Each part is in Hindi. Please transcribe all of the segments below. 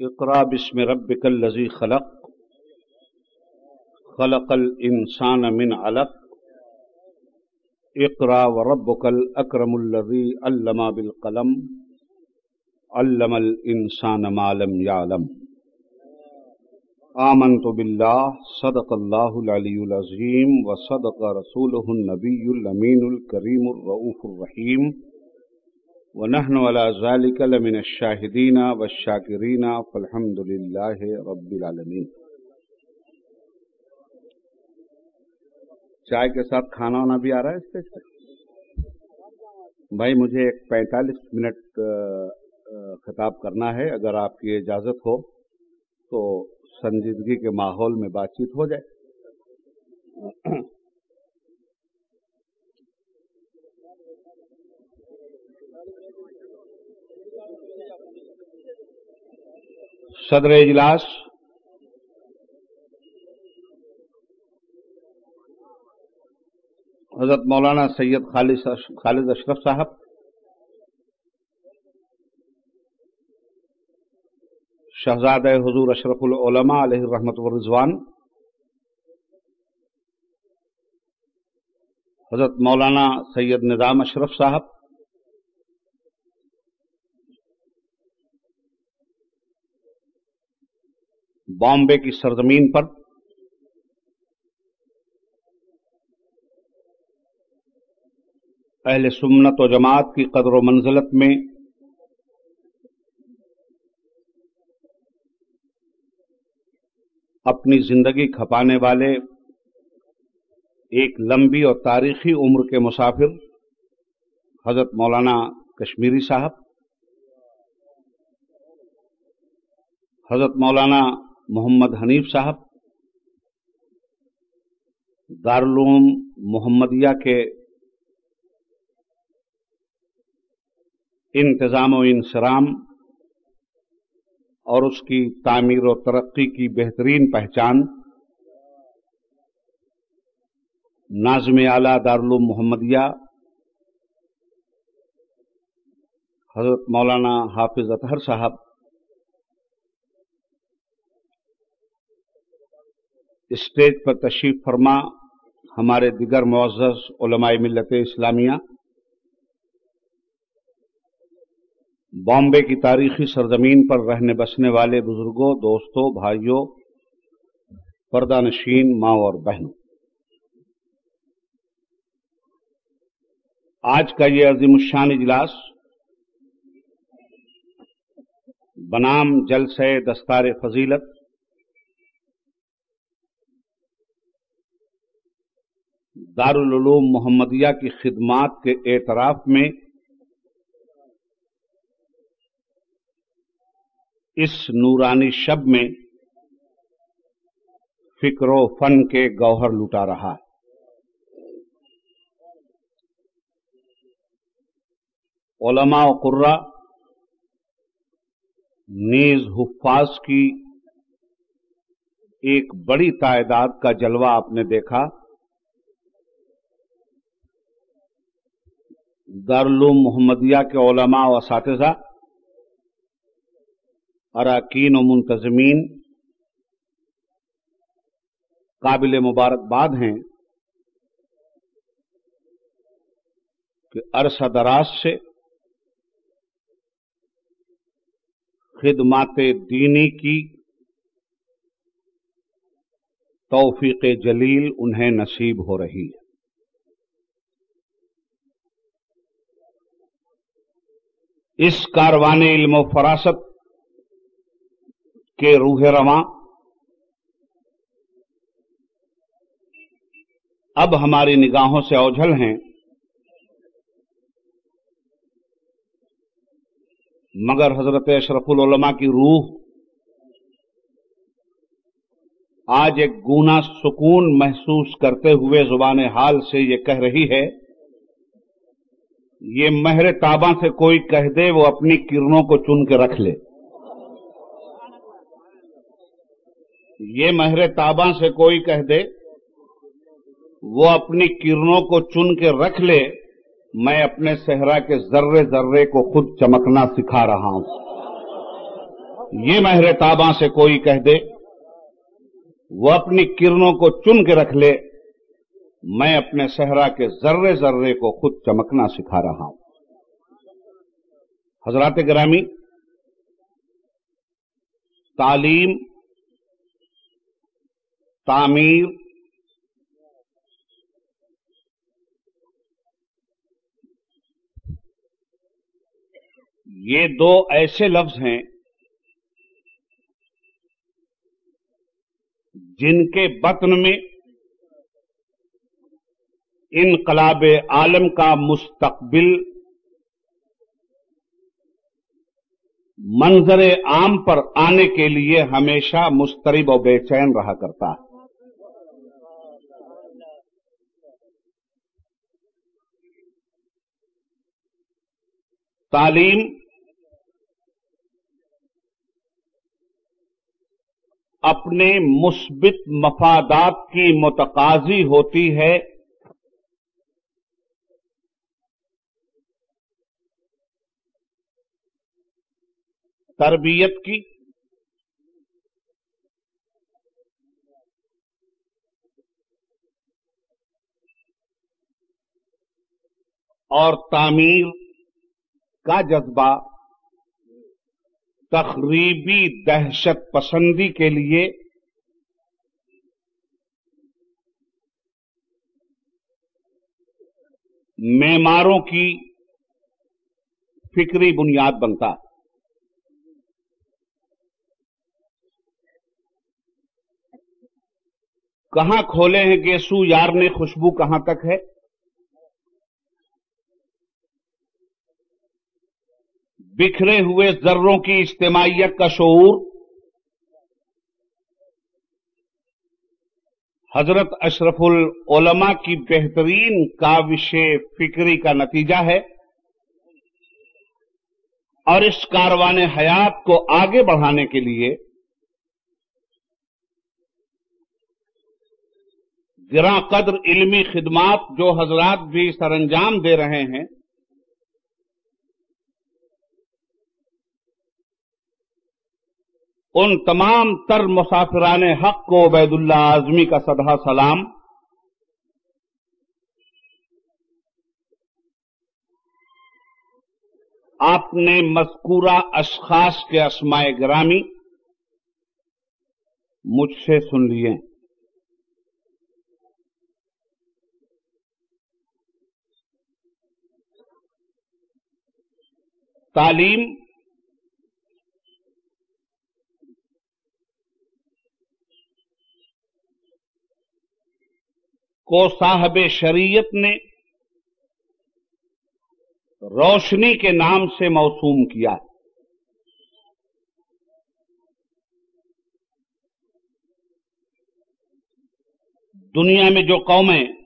इकरा बिस्म रब्बिकल लजी खलक, खलकल इंसान मिन अलक, इकरा व रब्बुकल अकरमुल्लजी अल्लमा बिल कलम, अल्लमल इंसान मालम यालम। आमन तो अलीयुल अज़ीम, व सदक़ रसूलुहुन नबीयुल रऊफुर रहीम व नहन वलामिन शाहिदीना व शाकिरीना फ़लहमदिल्ला रबालमीन चाय के साथ खाना वाना भी आ रहा है इससे भाई मुझे एक 45 मिनट खिताब करना है अगर आपकी इजाज़त हो तो संजीदगी के माहौल में बातचीत हो जाए सदर इजलास। हज़रत मौलाना सैयद खालिद अशरफ साहब। शहजाद हजूर अशरफुलमा रहमत रिजवान। हज़रत मौलाना सैयद निज़ाम अशरफ साहब। बॉम्बे की सरजमीन पर। अहल सुन्नत व जमात की कदर मंजिलत में अपनी ज़िंदगी खपाने वाले एक लंबी और तारीखी उम्र के मुसाफिर, हज़रत मौलाना कश्मीरी साहब, हज़रत मौलाना मोहम्मद हनीफ साहब, दारुलूम मोहम्मदिया के इंतज़ाम इंसराम और उसकी तामीर और तरक्की की बेहतरीन पहचान नाजम आला दारुलूम मोहम्मदिया, हज़रत मौलाना हाफिज अतहर साहब स्टेज पर तशरीफ़ फरमा हमारे दिगर मुआज़ उलमाए मिलत इस्लामिया। बॉम्बे की तारीखी सरजमीन पर रहने बसने वाले बुज़ुर्गों, दोस्तों, भाइयों पर्दा नशीन माँ और बहनों। आज का ये अजीमुशान इजलास बनाम जलसे दस्तार फजीलत दारुलूम मोहम्मदिया की खिदमात के एतराफ में इस नूरानी शब में फ़िक्र फन के गौहर लुटा रहा है। ओलमा कुर्रा नीज हुफाज की एक बड़ी तादाद का जलवा आपने देखा। दारुलूम मोहम्मदिया के ओलमा व सातजा, अरकान व मुंतजमीन, काबिल मुबारकबाद हैं कि अरसा दराज से खिदमात दीनी की तौफीक जलील उन्हें नसीब हो रही है। इस कारवान इल्म फरासत के रूह रवा। अब हमारी निगाहों से ओझल हैं। मगर हज़रत अशरफुलमा की रूह आज एक गुना सुकून महसूस करते हुए ज़ुबान हाल से ये कह रही है ये महर ताबा से कोई कह दे, वो अपनी किरणों को चुन के रख ले। ये महर ताबा से कोई कह दे, वो अपनी किरणों को चुन के रख ले, मैं अपने सहरा के जर्रे जर्रे को खुद चमकना सिखा रहा हूँ। ये महरे ताबा से कोई कह दे, वो अपनी किरणों को चुन के रख ले मैं अपने सहरा के जर्रे जर्रे को खुद चमकना सिखा रहा हूँ। हजरात ग्रामी, तालीम, तामीर, ये दो ऐसे लफ्ज हैं जिनके बतन में इनकलाब आलम का मुस्तकबिल। मंजर आम पर आने के लिए हमेशा मुस्तरब और बेचैन रहा करता। है तालीम अपने मुस्बित मफादात की मुतकाजी होती है। तरबियत की। और तामीर का जज्बा तकरीबी दहशत पसंदी के लिए, मेमारों की फिक्री बुनियाद बनता। है कहाँ खोले हैं गेसू यार ने खुशबू कहाँ तक है? बिखरे हुए जर्रों की इज्तमाहीत का शूर हज़रत अशरफुल ओलमा की बेहतरीन काविश फिक्री का नतीजा है। और इस कारवान हयात को आगे बढ़ाने के लिए गिरा कदर इल्मी खिदमात जो हजरात भी सरंजाम दे रहे हैं, उन तमाम तर मुसाफिरान हक को उबैदुल्ला आजमी का सदा सलाम। आपने मस्कूरा अशखास के असमाय ग्रामी मुझसे सुन लिए। तालीम को साहब शरीयत ने रोशनी के नाम से मौसूम किया। दुनिया में जो कौमें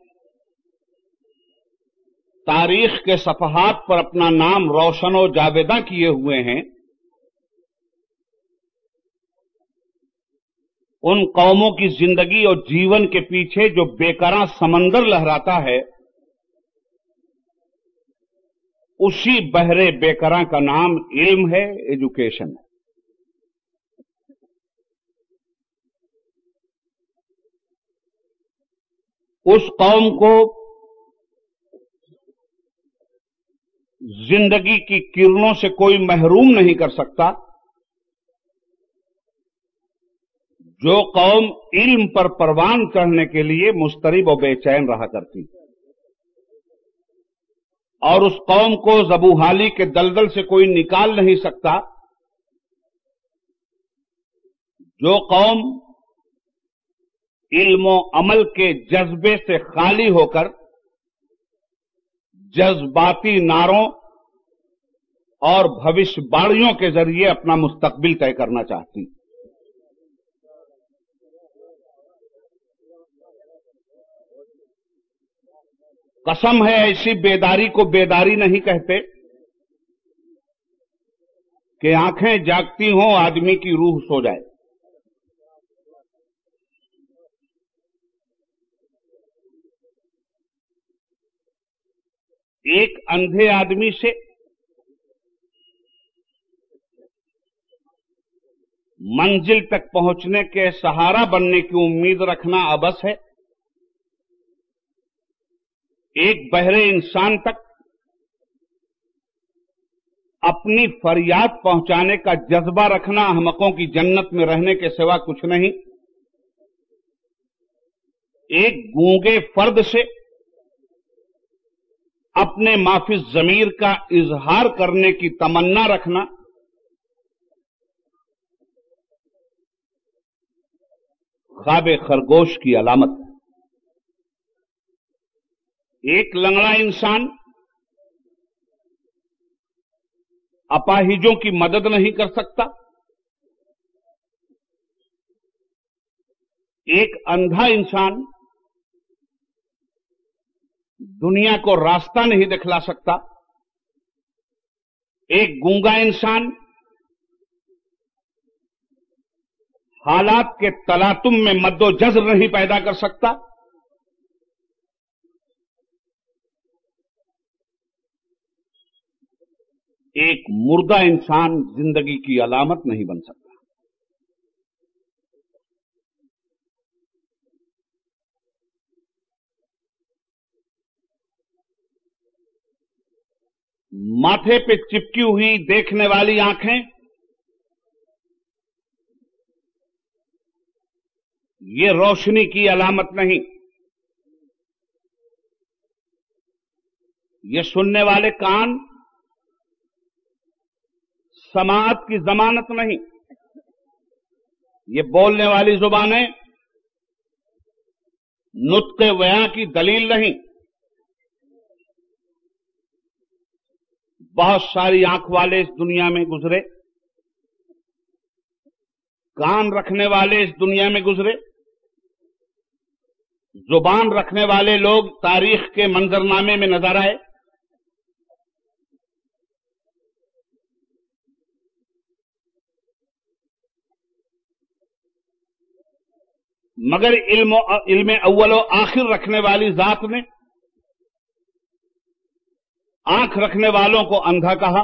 तारीख के सफहात पर अपना नाम रोशन और जावेदा किए हुए हैं। उन कौमों की ज़िंदगी और जीवन के पीछे जो बेकरा समंदर लहराता है, उसी बहरे बेकरा का नाम इल्म है, एजुकेशन है। उस कौम को ज़िंदगी की किरणों से कोई महरूम नहीं कर सकता। जो कौम इल्म पर परवान चढ़ने के लिए मुस्तरब और बेचैन रहा करती। और उस कौम को जबूहाली के दलदल से कोई निकाल नहीं सकता। जो कौम इल्मो अमल के जज्बे से खाली होकर जज्बाती नारों और भविष्यवाणियों के ज़रिए अपना मुस्तकबिल तय करना चाहती। कसम है ऐसी बेदारी को बेदारी नहीं कहते कि आँखें जागती हों, आदमी की रूह सो जाए। एक अंधे आदमी से मंजिल तक पहुँचने के सहारा बनने की उम्मीद रखना अबस है। एक बहरे इंसान तक अपनी फरियाद पहुँचाने का जज्बा रखना अहमकों की जन्नत में रहने के सिवा कुछ नहीं। एक गूँगे फर्द से अपने माफ़ी जमीर का इजहार करने की तमन्ना रखना। ख्वाब खरगोश की अलामत। एक लंगड़ा इंसान अपाहिजों की मदद नहीं कर सकता। एक अंधा इंसान दुनिया को रास्ता नहीं दिखला सकता। एक गूँगा इंसान हालात के तलातुम में मद्दो जज्र नहीं पैदा कर सकता। एक मुर्दा इंसान ज़िंदगी की अलामत नहीं बन सकता। माथे पे चिपकी हुई देखने वाली आँखें, ये रोशनी की अलामत नहीं। ये सुनने वाले कान समाज की जमानत नहीं। ये बोलने वाली जुबानें नुत्क व्या की दलील नहीं। बहुत सारी आँख वाले इस दुनिया में गुजरे। कान रखने वाले इस दुनिया में गुजरे। ज़ुबान रखने वाले लोग तारीख के मंजरनामे में नज़र आए। मगर इल्म इल्म अव्वलो आखिर रखने वाली जात ने आँख रखने वालों को अंधा कहा,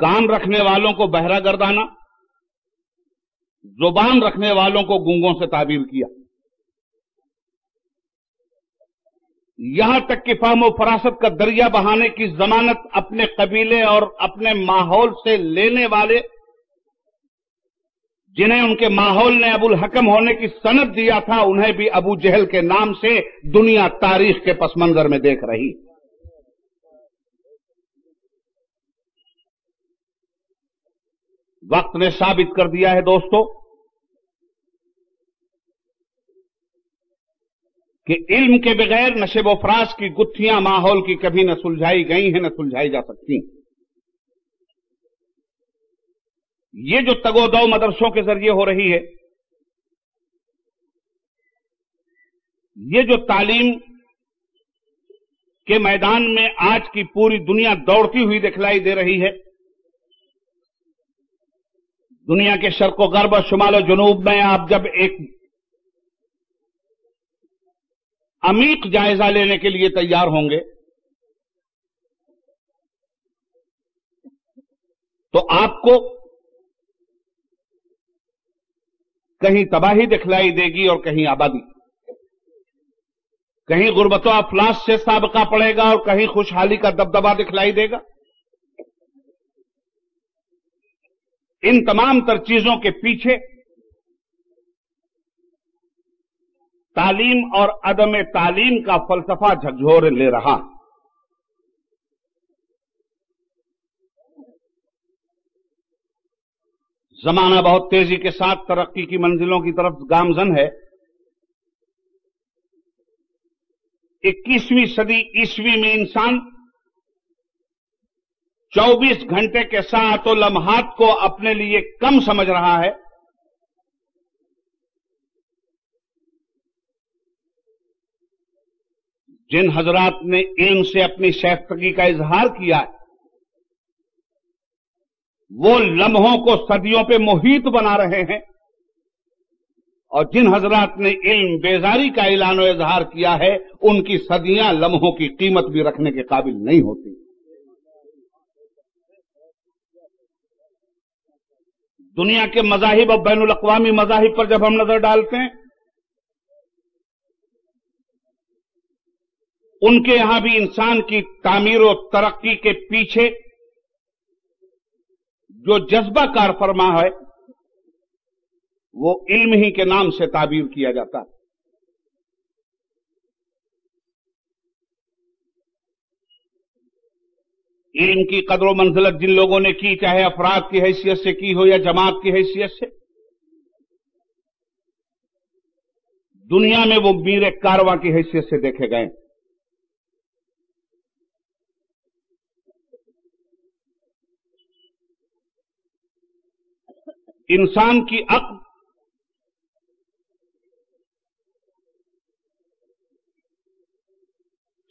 कान रखने वालों को बहरा गर्दाना, ज़ुबान रखने वालों को गूंगों से ताबीर किया। यहाँ तक कि फाम फरासत का दरिया बहाने की जमानत अपने कबीले और अपने माहौल से लेने वाले जिन्हें उनके माहौल ने अबुल हकम होने की सनद दिया था, उन्हें भी अबू जहल के नाम से दुनिया तारीख के पसमंजर में देख रही। वक्त ने साबित कर दिया है दोस्तों कि इल्म के बगैर नशेब फराज की गुत्थियाँ माहौल की कभी न सुलझाई गई हैं, न सुलझाई जा सकती। ये जो तगोदो मदरसों के ज़रिए हो रही है, ये जो तालीम के मैदान में आज की पूरी दुनिया दौड़ती हुई दिखलाई दे रही है, दुनिया के शर्क गर्ब शुमाल जनूब में आप जब एक अमीक जायजा लेने के लिए तैयार होंगे तो आपको कहीं तबाही दिखलाई देगी और कहीं आबादी। कहीं गुर्बतो अफलास से सबका पड़ेगा और कहीं खुशहाली का दबदबा दिखलाई देगा। इन तमाम तर चीज़ों के पीछे तालीम और अदम तालीम का फलसफा झकझोर ले रहा जमाना बहुत तेज़ी के साथ तरक्की की मंजिलों की तरफ़ गामजन है। इक्कीसवीं सदी ईस्वी में इंसान 24 घंटे के साथ लम्हात को अपने लिए कम समझ रहा है। जिन हजरात ने इल्म से अपनी शैफ्तगी का इजहार किया है वो लम्हों को सदियों पे मोहित बना रहे हैं। और जिन हजरात ने इल्म बेजारी का ऐलान इजहार किया है, उनकी सदियाँ लम्हों की कीमत भी रखने के काबिल नहीं होती। दुनिया के मजाहिब और बैन अवी मजाहिब पर जब हम नज़र डालते हैं, उनके यहाँ भी इंसान की तामीर और तरक्की के पीछे जो जज्बा कार फरमा है, वो इल्म ही के नाम से ताबीर किया जाता है। इल्म की कदर मंजिलत जिन लोगों ने की, चाहे अफराद की हैसियत से की हो या जमात की हैसियत से, दुनिया में वो मीर कारवा की हैसियत से देखे गए इंसान की अक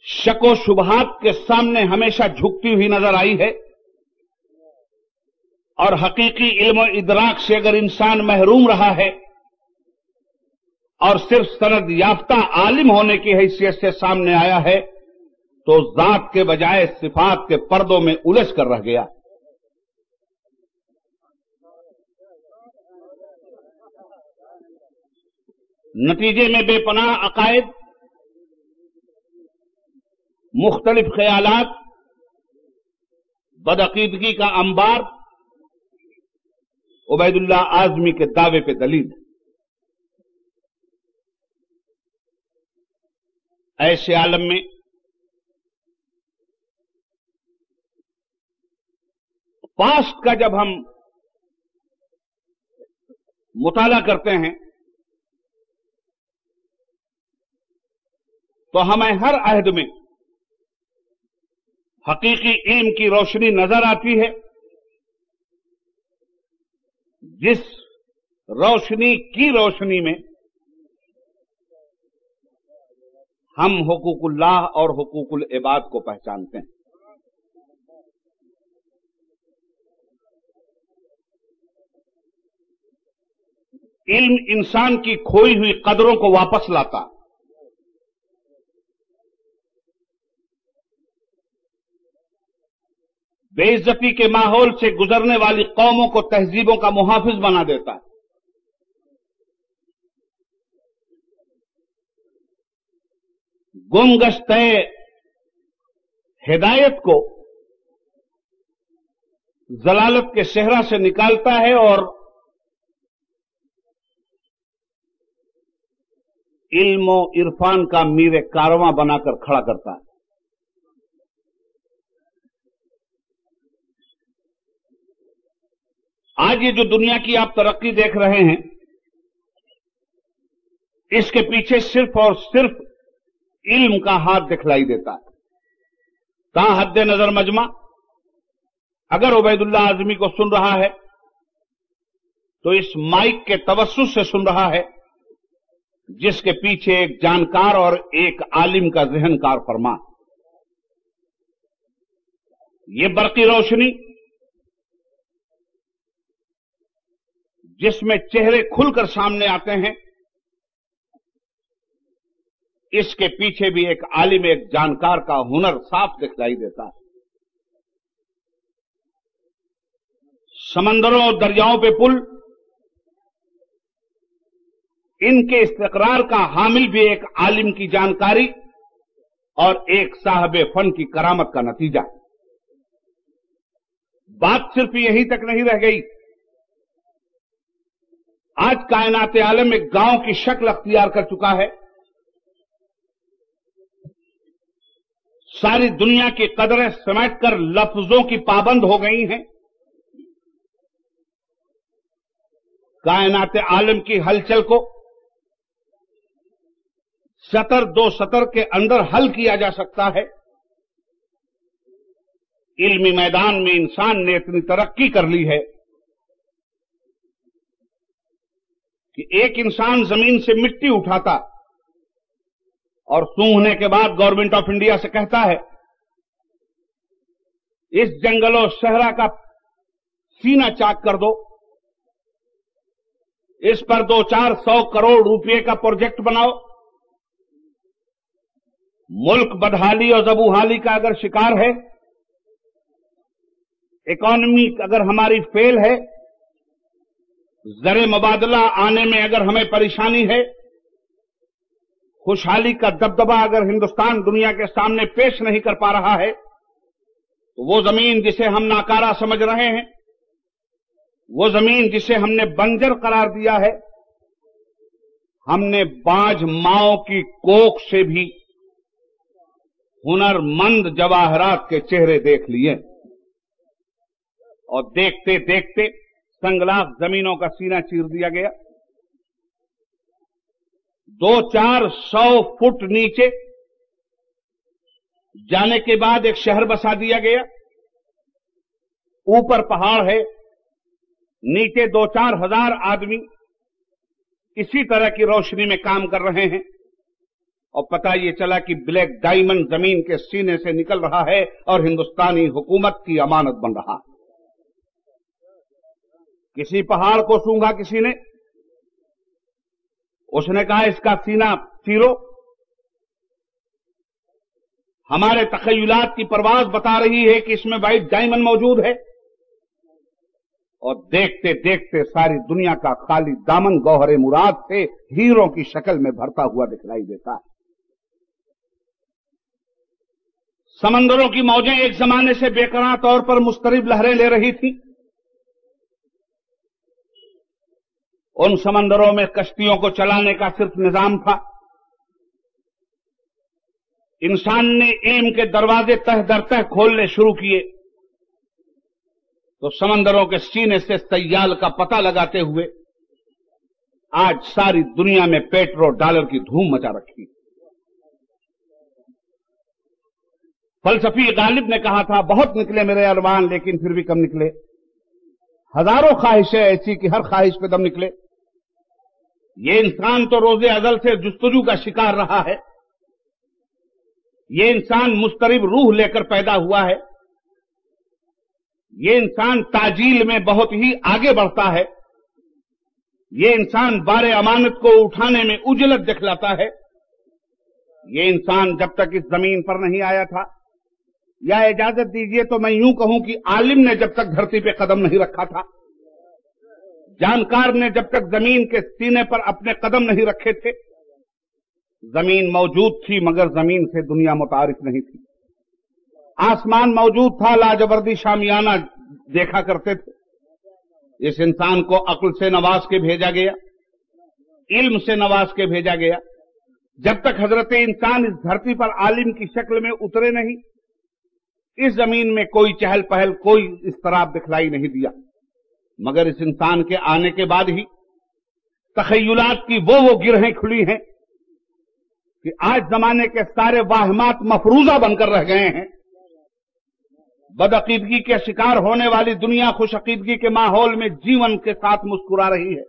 शको शुभात के सामने हमेशा झुकती हुई नज़र आई है और हकीकी इल्म इदराक से अगर इंसान महरूम रहा है और सिर्फ़ सनद याफ्ता आलिम होने की हैसियत से सामने आया है तो जात के बजाय सिफात के पर्दों में उलझ कर रह गया। नतीजे में बेपनाह अकायद, मुख्तलिफ़ ख्यालात, बदअकीदगी का अंबार उबैदुल्ला आजमी के दावे पे दलील। ऐसे आलम में पास्ट का जब हम मुताला करते हैं तो हमें हर अहद में हकीकी इल्म की रोशनी नज़र आती है। जिस रोशनी की रोशनी में हम हुकूकुल्लाह और हुकूकुल इबाद को पहचानते हैं। इल्म इंसान की खोई हुई कदरों को वापस लाता बेइज्जती के माहौल से गुजरने वाली कौमों को तहजीबों का मुहाफिज बना देता है। गुमगश्त हिदायत को जलालत के सेहरा से निकालता है और इल्म इरफान का मीर कारवां बनाकर खड़ा करता है। आज ये जो दुनिया की आप तरक्की देख रहे हैं, इसके पीछे सिर्फ़ और सिर्फ़ इल्म का हाथ दिखलाई देता है। कहाँ हद नज़र मजमा? अगर उबैदुल्ला आजमी को सुन रहा है तो इस माइक के तवस्सु से सुन रहा है, जिसके पीछे एक जानकार और एक आलिम का जहनकार फरमा। ये बरकी रोशनी जिसमें चेहरे खुलकर सामने आते हैं, इसके पीछे भी एक आलिम, एक जानकार का हुनर साफ़ दिखाई देता है। समंदरों और दरियाओं पे पुल, इनके इस्तकरार का हामिल भी एक आलिम की जानकारी और एक साहब फन की करामत का नतीजा। बात सिर्फ़ यहीं तक नहीं रह गई आज कायनात आलम एक गाँव की शक्ल अख्तियार कर चुका है। सारी दुनिया की कदरें समेट कर लफ्जों की पाबंद हो गई हैं। कायनात आलम की हलचल को सतर दो सतर के अंदर हल किया जा सकता है। इल्मी मैदान में इंसान ने इतनी तरक्की कर ली है। कि एक इंसान ज़मीन से मिट्टी उठाता और सूंघने के बाद गवर्नमेंट ऑफ़ इंडिया से कहता है, इस जंगलों सहरा का सीना चाक कर दो। इस पर दो चार सौ करोड़ रुपए का प्रोजेक्ट बनाओ। मुल्क बदहाली और जबूहाली का अगर शिकार है, इकोनॉमी अगर हमारी फेल है जर मुबादला आने में अगर हमें परेशानी है, खुशहाली का दबदबा अगर हिंदुस्तान दुनिया के सामने पेश नहीं कर पा रहा है तो वो ज़मीन जिसे हम नाकारा समझ रहे हैं, वो ज़मीन जिसे हमने बंजर करार दिया है, हमने बाज माओ की कोख से भी हुनरमंद जवाहरात के चेहरे देख लिए। और देखते देखते संगलाफ जमीनों का सीना चीर दिया गया। दो चार सौ फुट नीचे जाने के बाद एक शहर बसा दिया गया। ऊपर पहाड़ है, नीचे दो चार हज़ार आदमी इसी तरह की रोशनी में काम कर रहे हैं। और पता ये चला कि ब्लैक डायमंड ज़मीन के सीने से निकल रहा है और हिंदुस्तानी हुकूमत की अमानत बन रहा है। किसी पहाड़ को सूंघा किसी ने? उसने कहा, इसका सीना चीरो हमारे तखयलात की परवाज बता रही है कि इसमें वाइट डायमंड मौजूद है। और देखते देखते सारी दुनिया का खाली दामन गौहरे मुराद से हीरों की शक्ल में भरता हुआ दिखलाई देता है। समंदरों की मौजें एक जमाने से बेकरार तौर पर मुस्तरिब लहरें ले रही थी। उन समंदरों में कश्तियों को चलाने का सिर्फ़ निज़ाम था। इंसान ने इल्म के दरवाजे तह दर तह खोलने शुरू किए। तो समंदरों के सीने से सयाल का पता लगाते हुए आज सारी दुनिया में पेट्रोल डॉलर की धूम मचा रखी। फलसफी गालिब ने कहा था, बहुत निकले मेरे अरमान, लेकिन फिर भी कम निकले। हज़ारों ख्वाहिशें ऐसी कि हर ख्वाहिश पे दम निकले। ये इंसान तो रोज़े अजल से जुस्तजू का शिकार रहा है। ये इंसान मुस्तरिब रूह लेकर पैदा हुआ है। ये इंसान ताजील में बहुत ही आगे बढ़ता है। ये इंसान बारे अमानत को उठाने में उजलत दिखलाता है। ये इंसान जब तक इस ज़मीन पर नहीं आया था, या इजाज़त दीजिए तो मैं यूँ कहूँ कि आलिम ने जब तक धरती पे कदम नहीं रखा था। जानकार ने जब तक ज़मीन के सीने पर अपने कदम नहीं रखे थे, ज़मीन मौजूद थी, मगर ज़मीन से दुनिया मुतारिफ नहीं थी। आसमान मौजूद था, लाजवर्दी शामियाना देखा करते थे। इस इंसान को अक्ल से नवाज़ के भेजा गया, इल्म से नवाज़ के भेजा गया। जब तक हज़रत इंसान इस धरती पर आलिम की शक्ल में उतरे नहीं, इस ज़मीन में कोई चहल पहल, कोई इस तरह दिखलाई नहीं दिया। मगर इस इंसान के आने के बाद ही तखयुलात की वो वो गिरहें खुली हैं कि आज जमाने के सारे वाहमात मफरूजा बनकर रह गए हैं। बदअकीदगी के शिकार होने वाली दुनिया खुशअकीदगी के माहौल में जीवन के साथ मुस्कुरा रही है।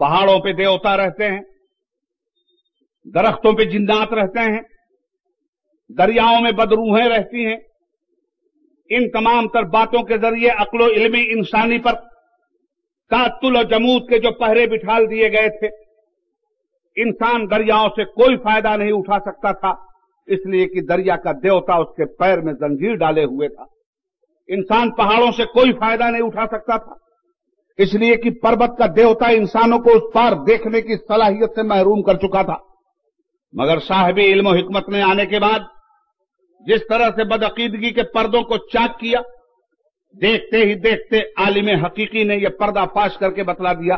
पहाड़ों पे देवता रहते हैं, दरख्तों पे जिंदात रहते हैं, दरियाओं में बदरूहें रहती हैं इन तमाम तर बातों के ज़रिए अकलो इलमी इंसानी पर तातुल और जमूद के जो पहरे बिठाल दिए गए थे, इंसान दरियाओं से कोई फ़ायदा नहीं उठा सकता था, इसलिए कि दरिया का देवता उसके पैर में जंजीर डाले हुए था। इंसान पहाड़ों से कोई फ़ायदा नहीं उठा सकता था, इसलिए कि पर्वत का देवता इंसानों को उस पार देखने की सलाहियत से महरूम कर चुका था। मगर साहब इल्म हिकमत ने आने के बाद जिस तरह से बदअकीदगी के पर्दों को चाक किया, देखते ही देखते आलिम हकीकी ने यह पर्दा फाश करके बतला दिया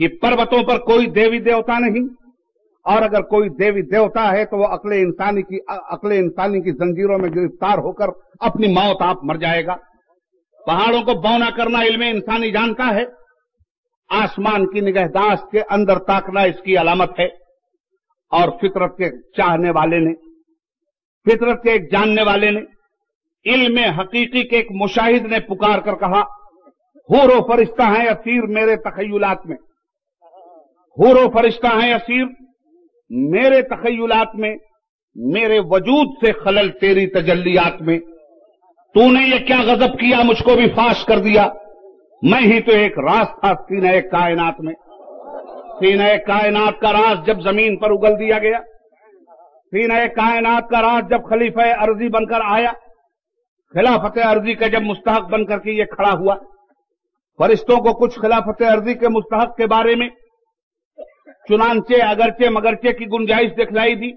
कि पर्वतों पर कोई देवी देवता नहीं, और अगर कोई देवी देवता है तो वह अकले इंसानी की, अकले इंसानी की जंजीरों में गिरफ़्तार होकर अपनी मौत आप मर जाएगा। पहाड़ों को बौना करना इल्म इंसानी जानता है। आसमान की निगहदाश्त के अंदर ताकना इसकी अलामत है। और फितरत के चाहने वाले ने फितरत के एक जानने वाले ने, इल्म हकीकी के एक मुशाहिद ने पुकार कर कहा, हूरो फरिश्ता है असीर मेरे तखयुलात में। हूरो फरिश्ता है असीर मेरे तखयुलात में, मेरे वजूद से खलल तेरी तजल्लियात में। तूने ये क्या गजब किया, मुझको भी फाश कर दिया। मैं ही तो एक राज था सीन कायनात में। सीन कायनात का राज जब ज़मीन पर उगल दिया गया सीन कायनात का राज जब खलीफा अर्जी बनकर आया, खिलाफत अर्जी का जब मुस्तक बनकर के ये खड़ा हुआ, फरिश्तों को कुछ खिलाफत अर्जी के मुस्तहक के बारे में चुनानचे, अगरचे, मगरचे की गुंजाइश दिखलाई दी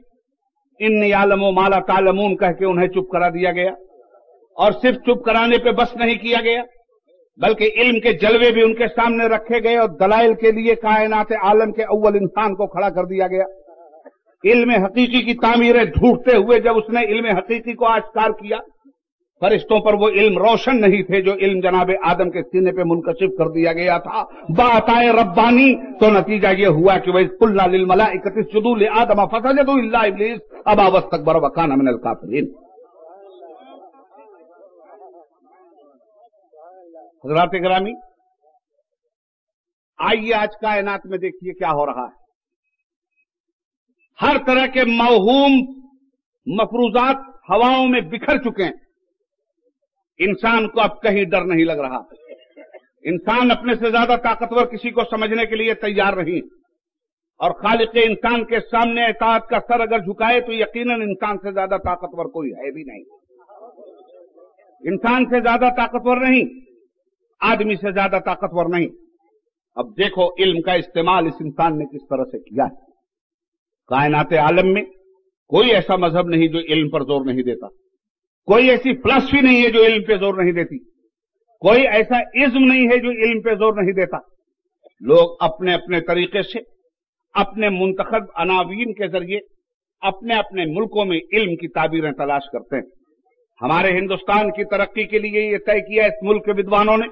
इन आलमो माला तालमून कह के उन्हें चुप करा दिया गया, और सिर्फ़ चुप कराने पे बस नहीं किया गया, बल्कि इल्म के जलवे भी उनके सामने रखे गए और दलाइल के लिए कायनात आलम के अव्वल इंसान को खड़ा कर दिया गया। इल्म हकीकी की तामीरें ढूंढते हुए जब उसने इल्म हकीकी को आश्कार किया, फरिश्तों पर वो इल्म रोशन नहीं थे जो इल्म जनाब आदम के सीने पे मुनकशिफ कर दिया गया था। बात आए रब्बानी तो नतीजा ये हुआ कि वही कुल्ला मला इकतीस जुदूल आदम, फसजदू इब्लीस, अब आवस तक बर वकान अमिन काफरीन। हजरात ग्रामी आइए आज कायनात में देखिए क्या हो रहा है। हर तरह के मवहूम मफरूजात हवाओं में बिखर चुके हैं। इंसान को अब कहीं डर नहीं लग रहा। इंसान अपने से ज़्यादा ताकतवर किसी को समझने के लिए तैयार नहीं। और खालिक इंसान के सामने एतात का सर अगर झुकाए तो यकीनन इंसान से ज़्यादा ताकतवर कोई है भी नहीं। इंसान से ज़्यादा ताकतवर नहीं, आदमी से ज़्यादा ताकतवर नहीं। अब देखो इल्म का इस्तेमाल इस इंसान ने किस तरह से किया है। कायनात आलम में कोई ऐसा मज़हब नहीं जो इल्म पर ज़ोर नहीं देता। कोई ऐसी फिलॉसफी नहीं है जो इल्म पे ज़ोर नहीं देती। कोई ऐसा इज्म नहीं है जो इल्म पे ज़ोर नहीं देता। लोग अपने अपने तरीके से, अपने मुंतखब अनावीन के ज़रिए अपने अपने मुल्कों में इल्म की ताबीरें तलाश करते हैं। हमारे हिंदुस्तान की तरक्की के लिए यह तय किया इस मुल्क के विद्वानों ने।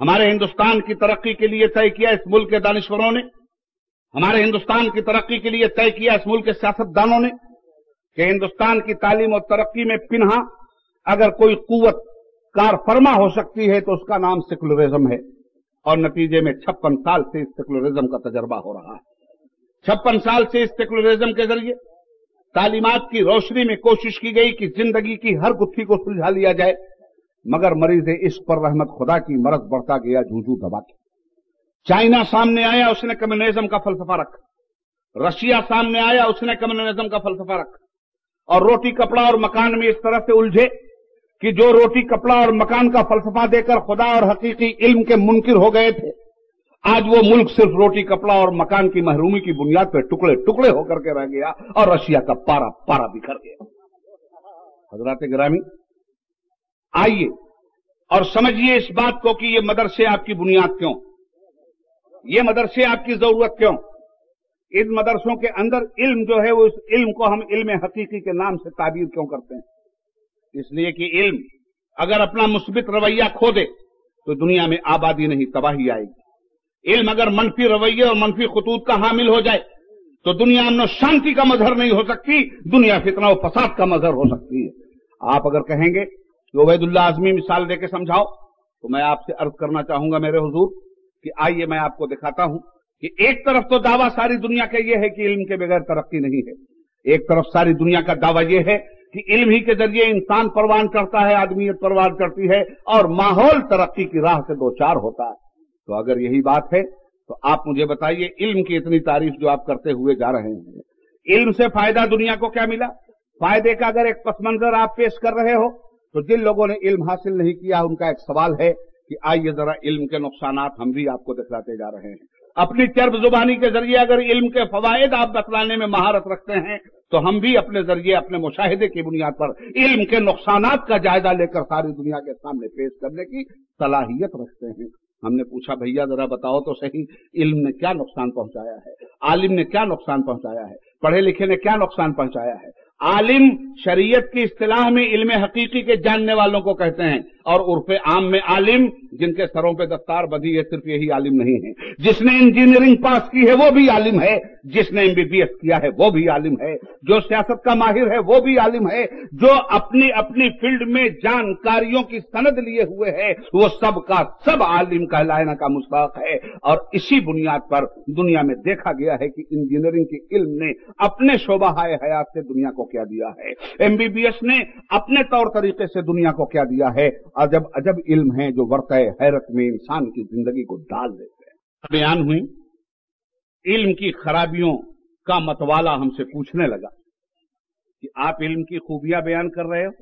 हमारे हिंदुस्तान की तरक्की के लिए तय किया इस मुल्क के दानश्वरों ने। हमारे हिंदुस्तान की तरक्की के लिए तय किया इस मुल्क के सियासतदानों ने कि हिंदुस्तान की तालीम और तरक्की में पिन्हा, अगर कोई कुत कार फरमा हो सकती है तो उसका नाम सेकुलरिज्म है। और नतीजे में छप्पन साल से इस सेकुलरिज्म का तजर्बा हो रहा है। छप्पन साल से इस सेकुलरिज्म के ज़रिए तालीमत की रोशनी में कोशिश की गई कि ज़िंदगी की हर गुत्थी को सुलझा लिया जाए, मगर मरीज़ इश्क पर रहमत खुदा की मरज बढ़ता गया जूझू दबा के। चाइना सामने आया, उसने कम्युनिज्म का फलसफा रखा। रशिया सामने आया, उसने कम्युनिज्म का फलसफा रखा। और रोटी कपड़ा और मकान में इस तरह से उलझे कि जो रोटी कपड़ा और मकान का फलसफा देकर खुदा और हकीकी इल्म के मुनकिर हो गए थे, आज वो मुल्क सिर्फ़ रोटी कपड़ा और मकान की महरूमी की बुनियाद पर टुकड़े टुकड़े होकर के रह गया और रशिया का पारा पारा बिखर गया। हजरात ग्रामी, आइए और समझिए इस बात को कि ये मदरसे आपकी बुनियाद क्यों? ये मदरसे आपकी ज़रूरत क्यों? इन मदरसों के अंदर इल्म जो है, वो इस इल्म को हम इल्म हकीकी के नाम से ताबीर क्यों करते हैं? इसलिए कि इल्म अगर अपना मुस्बित रवैया खो दे तो दुनिया में आबादी नहीं, तबाही आएगी। इल्म अगर मनफी रवैये और मनफी खतूत का हामिल हो जाए तो दुनिया अमन शांति का मजहर नहीं हो सकती, दुनिया फितना फसाद का मजहर हो सकती है। आप अगर कहेंगे कि उबैदुल्ला आजमी मिसाल देके समझाओ तो मैं आपसे अर्ज़ करना चाहूँगा मेरे हुजूर कि आइए मैं आपको दिखाता हूँ कि एक तरफ़ तो दावा सारी दुनिया का यह है कि इल्म के बगैर तरक्की नहीं है। एक तरफ़ सारी दुनिया का दावा यह है कि इल्म ही के ज़रिए इंसान परवान करता है, आदमीयत परवान करती है और माहौल तरक्की की राह से दो चार होता है। तो अगर यही बात है तो आप मुझे बताइए इल्म की इतनी तारीफ़ जो आप करते हुए जा रहे हैं। इल्म से फ़ायदा दुनिया को क्या मिला? फ़ायदे का अगर एक पसमंजर आप पेश कर रहे हो तो जिन लोगों ने इल्म हासिल नहीं किया, उनका एक सवाल है कि आइए जरा इल्म के नुकसान हम भी आपको दिखलाते जा रहे हैं। अपनी चर्ब जुबानी के ज़रिए अगर इल्म के फवायद आप बतलाने में महारत रखते हैं तो हम भी अपने ज़रिए, अपने मुशाहिदे की बुनियाद पर इल्म के नुकसान का जायजा लेकर सारी दुनिया के सामने पेश करने की सलाहियत रखते हैं। हमने पूछा, भैया, जरा बताओ तो सही, इल्म ने क्या नुकसान पहुँचाया है? आलिम ने क्या नुकसान पहुँचाया है? पढ़े लिखे ने क्या नुकसान पहुँचाया है? आलिम शरीयत की इस्तेलाह में इल्म हकीकी के जानने वालों को कहते हैं और उर्फ़ आम में आलिम, जिनके सरों पे दस्तार बधी है, सिर्फ़ यही आलिम नहीं है। जिसने इंजीनियरिंग पास की है, वो भी आलिम है। जिसने एमबीबीएस किया है, वो भी आलिम है। जो सियासत का माहिर है, वो भी आलिम है। जो अपनी अपनी फ़ील्ड में जानकारियों की सनद लिए हुए है, वो सब का सब आलिम कहलाना का मुस्ताक है। और इसी बुनियाद पर दुनिया में देखा गया है कि इंजीनियरिंग के इल्म ने अपने शोभा हयात से दुनिया को क्या दिया है। एमबीबीएस ने अपने तौर तरीके से दुनिया को क्या दिया है। अजब अजब इल्म है जो वर्त हैरत में इंसान की ज़िंदगी को डाल देते हैं। बयान हुई, इल्म की खराबियों का मतवाला हमसे पूछने लगा कि आप इल्म की खूबियाँ बयान कर रहे हो?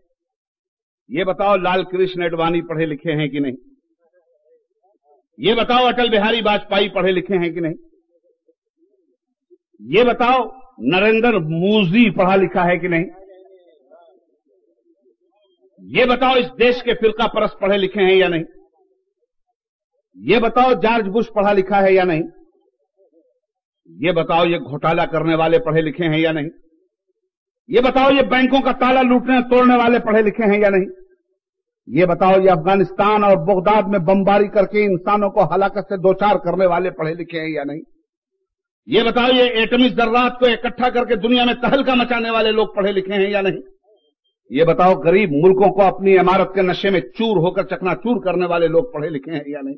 ये बताओ लाल कृष्ण अडवाणी पढ़े लिखे हैं कि नहीं? ये बताओ, अटल बिहारी वाजपेयी पढ़े लिखे हैं कि नहीं? ये बताओ, नरेंद्र मोदी पढ़ा लिखा है कि नहीं? ये बताओ इस देश के फिरका परस पढ़े लिखे हैं या नहीं? ये बताओ जॉर्ज बुश पढ़ा लिखा है या नहीं? ये बताओ ये घोटाला करने वाले पढ़े लिखे हैं या नहीं? ये बताओ ये बैंकों का ताला लूटने तोड़ने वाले पढ़े लिखे हैं या नहीं? ये बताओ ये अफ़गानिस्तान और बगदाद में बमबारी करके इंसानों को हलाकत से दो चार करने वाले पढ़े लिखे हैं या नहीं? ये बताओ ये एटमी जर्रात को इकट्ठा करके दुनिया में तहलका मचाने वाले लोग पढ़े लिखे हैं या नहीं? ये बताओ, गरीब मुल्कों को अपनी इमारत के नशे में चूर होकर, चकनाचूर करने वाले लोग पढ़े लिखे हैं या नहीं?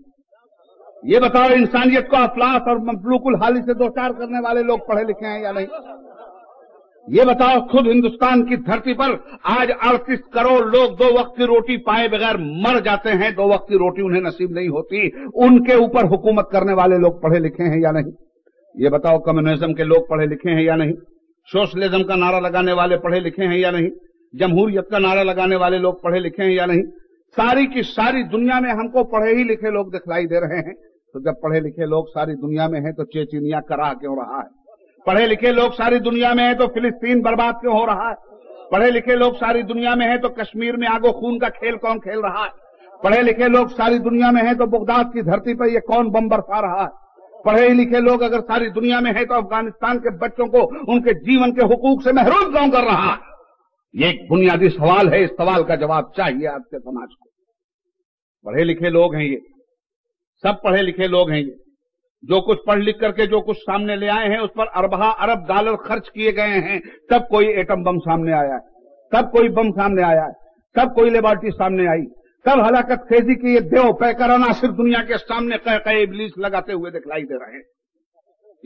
ये बताओ, इंसानियत को अफलास और बिल्कुल हाली से दो चार करने वाले लोग पढ़े लिखे हैं या नहीं? ये बताओ, खुद हिंदुस्तान की धरती पर आज अड़तीस करोड़ लोग दो वक्त की रोटी पाए बगैर मर जाते हैं, दो वक्त की रोटी उन्हें नसीब नहीं होती, उनके ऊपर हुकूमत करने वाले लोग पढ़े लिखे हैं या नहीं? ये बताओ, कम्युनिज्म के लोग पढ़े लिखे हैं या नहीं? सोशलिज्म का नारा लगाने वाले पढ़े लिखे हैं या नहीं? जमहूरियत का नारा लगाने वाले लोग पढ़े लिखे हैं या नहीं? सारी की सारी दुनिया में हमको पढ़े ही लिखे लोग दिखलाई दे रहे हैं। तो जब पढ़े लिखे लोग सारी दुनिया में हैं तो चेचिनिया करा क्यों रहा है। पढ़े लिखे लोग सारी दुनिया में हैं तो फिलिस्तीन बर्बाद क्यों हो रहा है? पढ़े लिखे लोग सारी दुनिया में हैं तो कश्मीर में आगो खून का खेल कौन खेल रहा है? पढ़े लिखे लोग सारी दुनिया में हैं तो बगदाद की धरती पर ये कौन बम बरसा रहा है? पढ़े लिखे लोग अगर सारी दुनिया में है तो अफ़गानिस्तान के बच्चों को उनके जीवन के हुकूक से महरूम क्यों कर रहा है? ये एक बुनियादी सवाल है, इस सवाल का जवाब चाहिए आपके समाज को। पढ़े लिखे लोग हैं ये। सब पढ़े लिखे लोग हैं ये। जो कुछ पढ़ लिख करके जो कुछ सामने ले आए हैं, उस पर अरबा, अरब डॉलर खर्च किए गए हैं। तब कोई एटम बम सामने आया है। तब कोई बम सामने आया है। तब कोई लेबॉर्ट्री सामने आई। तब हलाकत खेजी की ये देव पैकराना सिर्फ़ दुनिया के सामने कह कहे इबलीस लगाते हुए दिखलाई दे रहे हैं।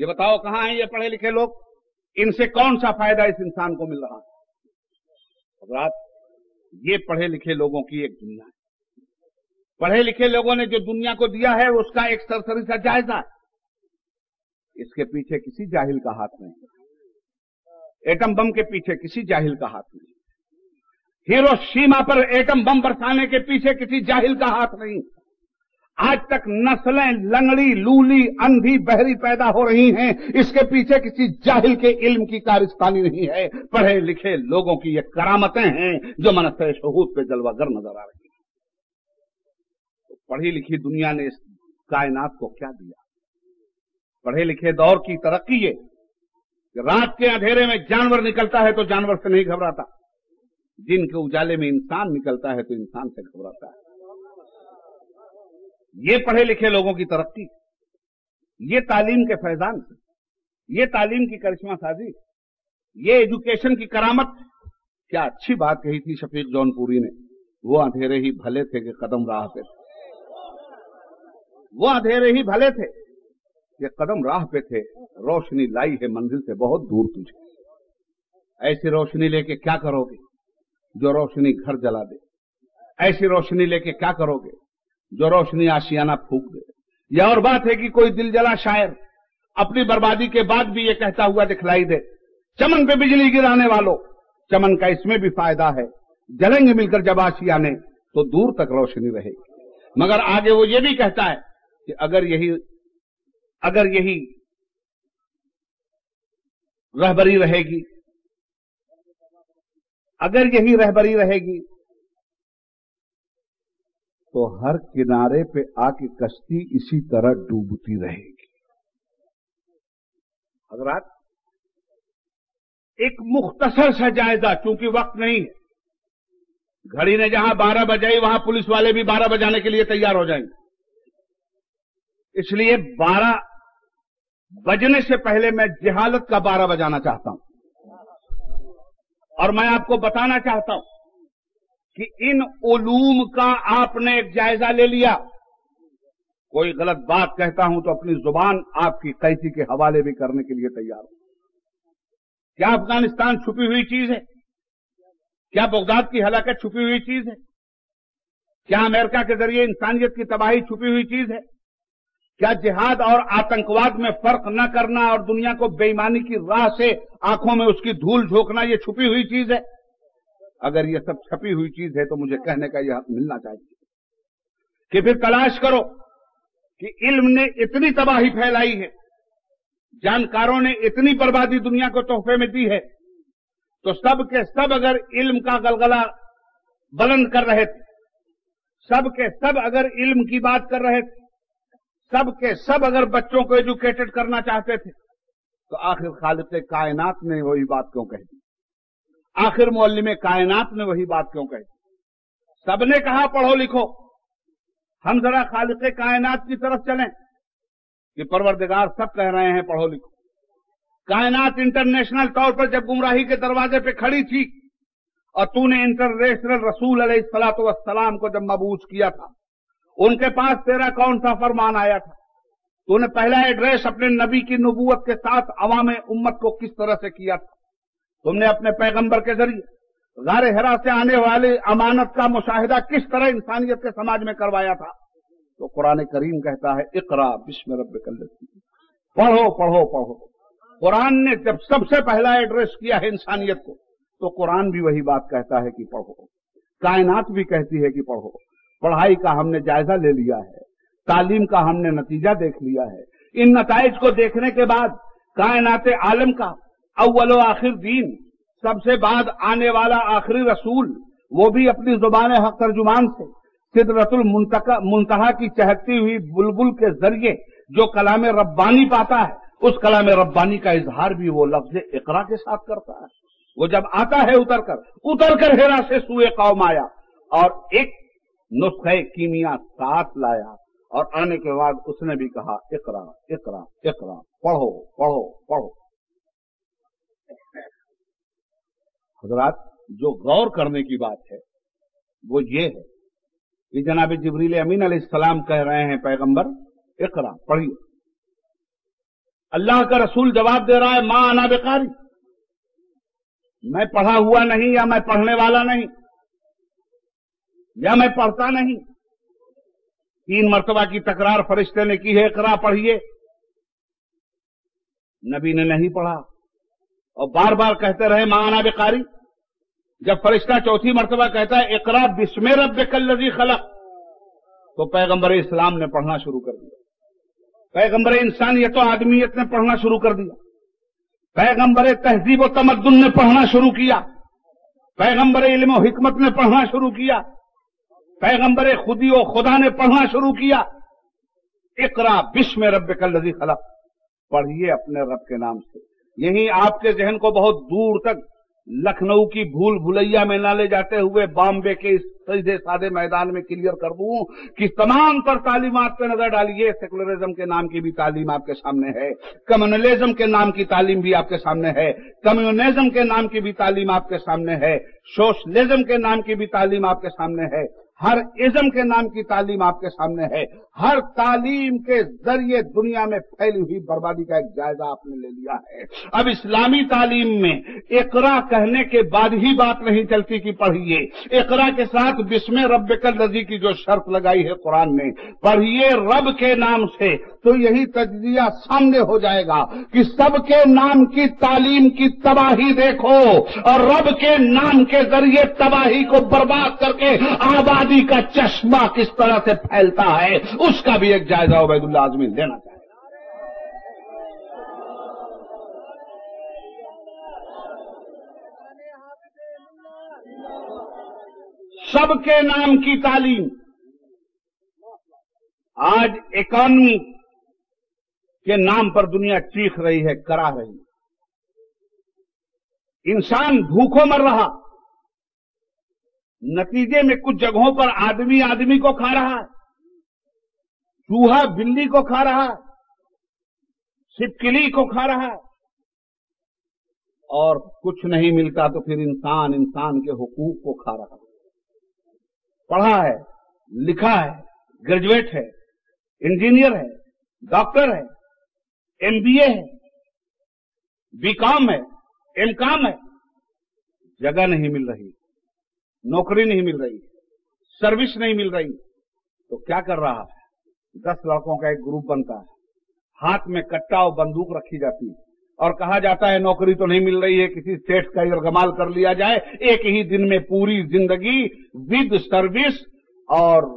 ये बताओ कहाँ हैं ये पढ़े लिखे लोग? इनसे कौन सा फ़ायदा इस इंसान को मिल रहा है? रात, ये पढ़े लिखे लोगों की एक दुनिया है। पढ़े लिखे लोगों ने जो दुनिया को दिया है, उसका एक सरसरी सा जायजा इसके पीछे किसी जाहिल का हाथ नहीं। एटम बम के पीछे किसी जाहिल का हाथ नहीं। हीरो सीमा पर एटम बम बरसाने के पीछे किसी जाहिल का हाथ नहीं। आज तक नस्लें, लंगड़ी, लूली, अंधी, बहरी पैदा हो रही हैं। इसके पीछे किसी जाहिल के इल्म की कारस्तानी नहीं है। पढ़े लिखे लोगों की ये करामतें हैं, जो मनसे शहूद पे जलवागर नज़र आ रही हैं। तो पढ़ी लिखी दुनिया ने इस कायनात को क्या दिया? पढ़े लिखे दौर की तरक्की ये रात के अंधेरे में जानवर निकलता है तो जानवर से नहीं घबराता। दिन के उजाले में इंसान निकलता है तो इंसान से घबराता है। ये पढ़े लिखे लोगों की तरक्की, ये तालीम के फैजान, ये तालीम की करिश्मा साजी, ये एजुकेशन की करामत। क्या अच्छी बात कही थी शफीक जौनपुरी ने? वो अंधेरे ही भले थे कि कदम राह पे थे। वो अंधेरे ही भले थे ये कदम राह पे थे। रोशनी लाई है मंजिल से बहुत दूर तुझे। ऐसी रोशनी लेके क्या करोगे जो रोशनी घर जला दे? ऐसी रोशनी लेके क्या करोगे जो रोशनी आशियाना फूक दे। यह और बात है कि कोई दिल जला शायर, अपनी बर्बादी के बाद भी ये कहता हुआ दिखलाई दे, चमन पे बिजली गिराने वालों, चमन का इसमें भी फ़ायदा है, जलेंगे मिलकर जब आशियाने तो दूर तक रोशनी रहेगी। मगर आगे वो ये भी कहता है कि अगर यही अगर यही रहबरी रहेगी, अगर यही रहबरी रहेगी तो हर किनारे पे आके कश्ती इसी तरह डूबती रहेगी। हजरात, एक मुख्तसर सा जायजा क्योंकि वक्त नहीं है। घड़ी ने जहाँ बारह बजाई, वहाँ पुलिस वाले भी बारह बजाने के लिए तैयार हो जाएँगे। इसलिए बारह बजने से पहले मैं जिहालत का बारह बजाना चाहता हूँ। और मैं आपको बताना चाहता हूँ कि इन उलूम का आपने एक जायजा ले लिया। कोई गलत बात कहता हूँ तो अपनी ज़ुबान आपकी कैसी के हवाले भी करने के लिए तैयार हूँ। क्या अफ़गानिस्तान छुपी हुई चीज़ है? क्या बगदाद की हलाकत छुपी हुई चीज़ है? क्या अमेरिका के ज़रिए इंसानियत की तबाही छुपी हुई चीज़ है? क्या जिहाद और आतंकवाद में फ़र्क न करना और दुनिया को बेईमानी की राह से आँखों में उसकी धूल झोंकना ये छुपी हुई चीज़ है? अगर ये सब छपी हुई चीज़ है तो मुझे कहने का यह मिलना चाहिए कि फिर तलाश करो कि इल्म ने इतनी तबाही फैलाई है, जानकारों ने इतनी बर्बादी दुनिया को तोहफे में दी है तो सब के सब अगर इल्म का गलगला बुलंद कर रहे थे, सब के सब अगर इल्म की बात कर रहे थे, सब के सब अगर बच्चों को एजुकेटेड करना चाहते थे तो आखिर खालिद कायनात ने वही बात क्यों कह दी? आखिर मौलम कायनात ने वही बात क्यों कही? सबने कहा, पढ़ो लिखो। हम जरा खालिक कायनात की तरफ़ चलें कि परवरदिगार सब कह रहे हैं, पढ़ो लिखो। कायनात इंटरनेशनल तौर पर जब गुमराही के दरवाजे पे खड़ी थी और तूने इंटरनेशनल रसूल सलाम को जब मबूज किया था, उनके पास तेरा कौन सा फरमान आया था? तूने पहला एड्रेस अपने नबी की नबूत के साथ अवाम उम्मत को किस तरह से किया था? तुमने अपने पैगंबर के ज़रिए गार हरा से आने वाले अमानत का मुशाहिदा किस तरह इंसानियत के समाज में करवाया था? तो कुरान करीम कहता है, इकरा बिस्म रब पढ़ो पढ़ो पढ़ो। कुरान ने जब सबसे पहला एड्रेस किया है इंसानियत को तो कुरान भी वही बात कहता है कि पढ़ो। कायनात भी कहती है कि पढ़ो। पढ़ाई का हमने जायजा ले लिया है। तालीम का हमने नतीजा देख लिया है। इन नतज को देखने के बाद कायनात आलम का अव्वल आखिर दीन, सबसे बाद आने वाला आखिरी रसूल, वो भी अपनी ज़ुबान हक तर्जुमान से, सिदरतुल मुंतहा की चहकती हुई बुलबुल के ज़रिए जो कलाम रब्बानी पाता है, उस कलाम रब्बानी का इजहार भी वो लफ्ज इकरा के साथ करता है। वो जब आता है उतरकर उतरकर हेरा से सुए कौम आया, और एक नुस्खे कीमिया साथ लाया, और आने के बाद उसने भी कहा, इकरा इकरा इकरा, पढ़ो पढ़ो पढ़ो। हजरात, जो गौर करने की बात है, वो ये है कि जनाब जबरील अमीन सलाम कह रहे हैं, पैगंबर, इकरा, पढ़िए। अल्लाह का रसूल जवाब दे रहा है, माँ आना बेकारी, मैं पढ़ा हुआ नहीं, या मैं पढ़ने वाला नहीं, या मैं पढ़ता नहीं। तीन मरतबा की तकरार फरिश्ते ने की है, इकरा, पढ़िए। नबी ने नहीं पढ़ा। और बार बार कहते रहे माना बेकारी। जब फरिश्ता चौथी मरतबा कहता है, इकरा बिस्मे रब कल्लजी खलक। तो पैगंबर इस्लाम ने पढ़ना शुरू कर दिया। पैगंबर इंसानियत आदमीयत ने पढ़ना शुरू कर दिया। पैगंबर तहजीब व तमद्दुन ने पढ़ना शुरू किया। पैगंबर इल्म हिकमत ने पढ़ना शुरू किया। पैगंबर खुदी व खुदा ने पढ़ना शुरू किया। इकरा बिस्म रब कल्लजी खलक। पढ़िए अपने रब के नाम से। यही आपके जहन को बहुत दूर तक लखनऊ की भूल भुलैया में न ले जाते हुए बॉम्बे के इस सीधे सादे मैदान में क्लियर कर दूँ कि तमाम पर तालीमत पे नज़र डालिए, सेकुलरिज्म के नाम की भी तालीम आपके सामने है, कम्युनलिज्म के नाम की तालीम भी आपके सामने है कम्युनिज्म के नाम की भी तालीम आपके सामने है, सोशलिज्म के नाम की भी तालीम आपके सामने है हर इज्म के नाम की तालीम आपके सामने है। हर तालीम के ज़रिए दुनिया में फैली हुई बर्बादी का एक जायजा आपने ले लिया है। अब इस्लामी तालीम में इकरा कहने के बाद ही बात नहीं चलती कि पढ़िए। इकरा के साथ बिस्म रब नजी की जो शर्त लगाई है कुरान ने, पढ़िए रब के नाम से तो यही तजिया सामने हो जाएगा कि सबके नाम की तालीम की तबाही देखो और रब के नाम के ज़रिए तबाही को बर्बाद करके आबादी आज़ादी का चश्मा किस तरह से फैलता है, उसका भी एक जायजा उबैदुल्ला आजमी लेना चाहिए सबके नाम की तालीम। आज इकॉनमी के नाम पर दुनिया चीख रही है, करा रही है। इंसान भूखों मर रहा। नतीजे में कुछ जगहों पर आदमी आदमी को खा रहा है, चूहा बिल्ली को खा रहा है को खा रहा है, और कुछ नहीं मिलता तो फिर इंसान इंसान के हुकूक को खा रहा है। पढ़ा है, लिखा है, ग्रेजुएट है, इंजीनियर है, डॉक्टर है, एमबीए है, बीकॉम है, एमकॉम है, जगह नहीं मिल रही। नौकरी नहीं मिल रही, सर्विस नहीं मिल रही। तो क्या कर रहा है? दस लड़कों का एक ग्रुप बनता है। हाथ में कट्टा और बंदूक रखी जाती है। और कहा जाता है, नौकरी तो नहीं मिल रही है, किसी सेठ का इर्गमाल कर लिया जाए, एक ही दिन में पूरी ज़िंदगी विद सर्विस और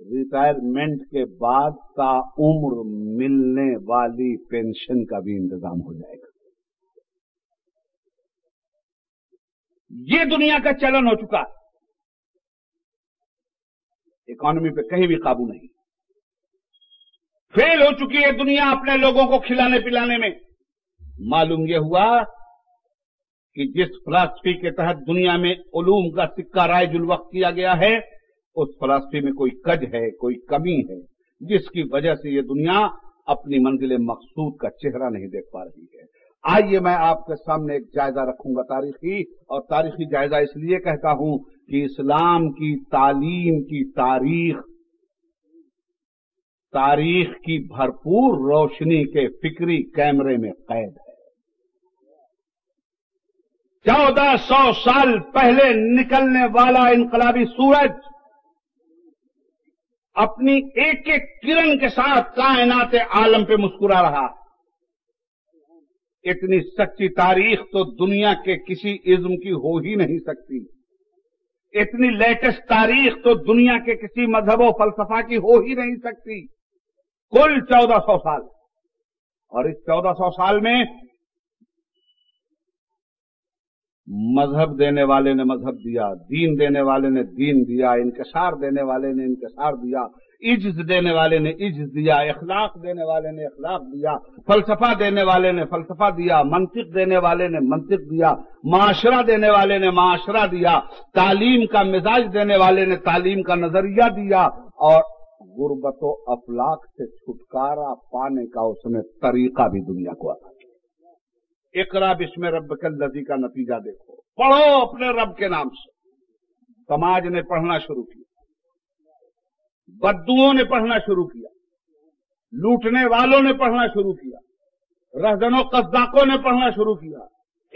रिटायरमेंट के बाद का उम्र मिलने वाली पेंशन का भी इंतज़ाम हो जाएगा। ये दुनिया का चलन हो चुका है। इकोनॉमी पे कहीं भी काबू नहीं। फेल हो चुकी है दुनिया अपने लोगों को खिलाने पिलाने में। मालूम यह हुआ कि जिस फिलासफी के तहत दुनिया में उलूम का सिक्का रायजुल वक्त किया गया है, उस फिलासफी में कोई कज है, कोई कमी है, जिसकी वजह से ये दुनिया अपनी मंजिल मकसूद का चेहरा नहीं देख पा रही है। आइए मैं आपके सामने एक जायजा रखूँगा तारीखी, और तारीखी जायजा इसलिए कहता हूँ कि इस्लाम की तालीम की तारीख तारीख की भरपूर रोशनी के फिक्री कैमरे में कैद है। चौदह सौ साल पहले निकलने वाला इनकलाबी सूरज अपनी एक एक किरण के साथ कायनात आलम पे मुस्कुरा रहा। इतनी सच्ची तारीख तो दुनिया के किसी इज्म की हो ही नहीं सकती। इतनी लेटेस्ट तारीख तो दुनिया के किसी मज़हब और फलसफा की हो ही नहीं सकती। कुल चौदह सौ साल। और इस चौदह सौ साल में मज़हब देने वाले ने मज़हब दिया, दीन देने वाले ने दीन दिया, इनकसार देने वाले ने इनकसार दिया, इज्ज देने वाले ने इज्ज दिया, इखलाक देने वाले ने इखलाक दिया, फलसफा देने वाले ने फलसफा दिया, मंतिक देने वाले ने मंतिक दिया, माशरा देने वाले ने माशरा दिया, तालीम का मिजाज देने वाले ने तालीम का नज़रिया दिया और गुर्बत अफलाक से छुटकारा पाने का उसने तरीका भी दुनिया को आता इकरा बिस्म रब लजी का नतीजा देखो। पढ़ो अपने रब के नाम से। समाज ने पढ़ना शुरू किया। बद्दुओं ने पढ़ना शुरू किया। लूटने वालों ने पढ़ना शुरू किया। रहजनों कस्दाकों ने पढ़ना शुरू किया।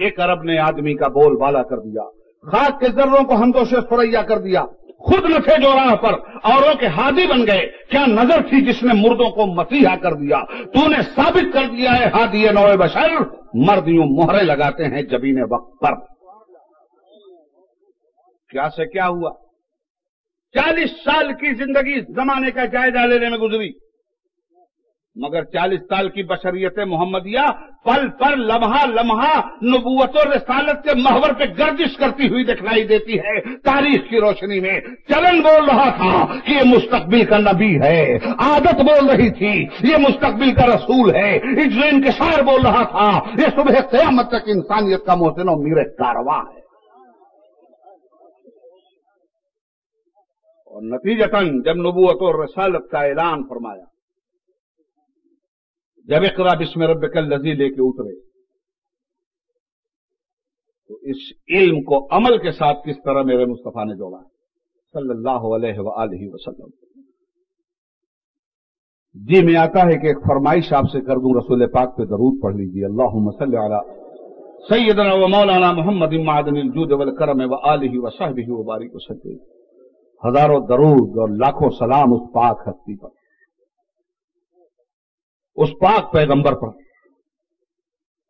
एक अरब ने आदमी का बोल बाला कर दिया। खाक के जर्रों को हमदो से सुरैया कर दिया। खुद न थे जो राह पर, औरों के हादी बन गए। क्या नज़र थी जिसने मुर्दों को मसीहा कर दिया? तूने साबित कर दिया है, हादी नोए बशर। मर्द यूँ मोहरे लगाते हैं जबीन वक्त पर। क्या से क्या हुआ? चालीस साल की ज़िंदगी जमाने का जायजा लेने में गुजरी। मगर चालीस साल की बशरियत मोहम्मदिया पल पर लम्हा लम्हा नबूत और रसालत के महवर पे गर्दिश करती हुई दिखलाई देती है। तारीख की रोशनी में चलन बोल रहा था कि ये मुस्तकबिल का नबी है। आदत बोल रही थी, ये मुस्तकबिल का रसूल है। इजरेन के शायर बोल रहा था, ये सुबह क्यामत तक इंसानियत का मोहसिन और मीर कारवा है। और नतीजतन जब नबूत और रसालत का ऐलान फरमाया जब इकरा बिस्म रब कल लजी लेके उतरे तो इस इल्म को अमल के साथ किस तरह मेरे मुस्तफ़ा ने जोड़ा? सल्लल्लाहु अलैहि वसल्लम। जी, मैं आता है कि एक फरमाइश आपसे कर दूँ, रसूल पाक पे ज़रूर पढ़ लीजिए। अल्लाह सैदना व मौलाना मोहम्मद इमादनजूद वल करम व आलि व सहबी व बारिक वसल्लम हज़ारों दरूद और लाखों सलाम उस पाक हस्ती पर। उस पाक पैगंबर पर,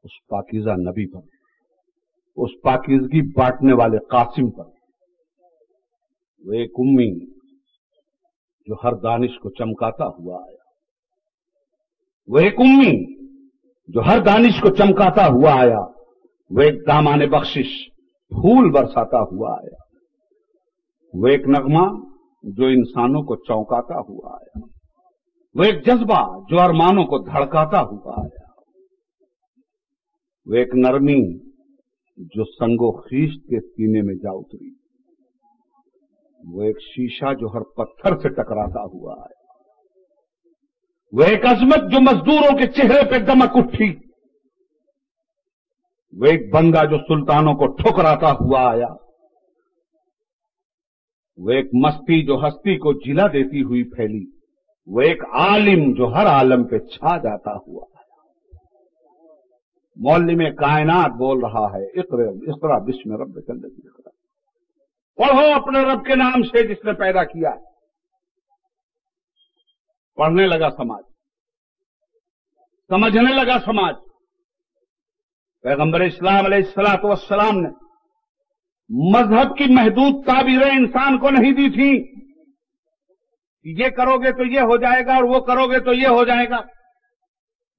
उस पाकिजा नबी पर, उस पाकिजगी बांटने वाले कासिम पर, वो एक उम्मी जो हर दानिश को चमकाता हुआ आया। वो एक उम्मी जो हर दानिश को चमकाता हुआ आया। वो एक दामान बख्शिश, फूल बरसाता हुआ आया। वो एक नगमा जो इंसानों को चौंकाता हुआ आया। वो एक जज्बा जो अरमानों को धड़काता हुआ आया। वो एक नरमी जो संगो खींच के सीने में जा उतरी। वो एक शीशा जो हर पत्थर से टकराता हुआ आया। वो एक अजमत जो मजदूरों के चेहरे पे दमक उठी। वो एक बंदा जो सुल्तानों को ठुकराता हुआ आया। वो एक मस्ती जो हस्ती को जिला देती हुई फैली। वो एक आलिम जो हर आलम पे छा जाता हुआ मौल में कायनात बोल रहा है, इकरे इकरा विश्व रब चल पढ़ो अपने रब के नाम से जिसने पैदा किया। पढ़ने लगा समाज। समझने लगा समाज। पैगंबर इस्लाम सलाम ने मज़हब की महदूद ताबीरें इंसान को नहीं दी थी। ये करोगे तो ये हो जाएगा और वो करोगे तो ये हो जाएगा।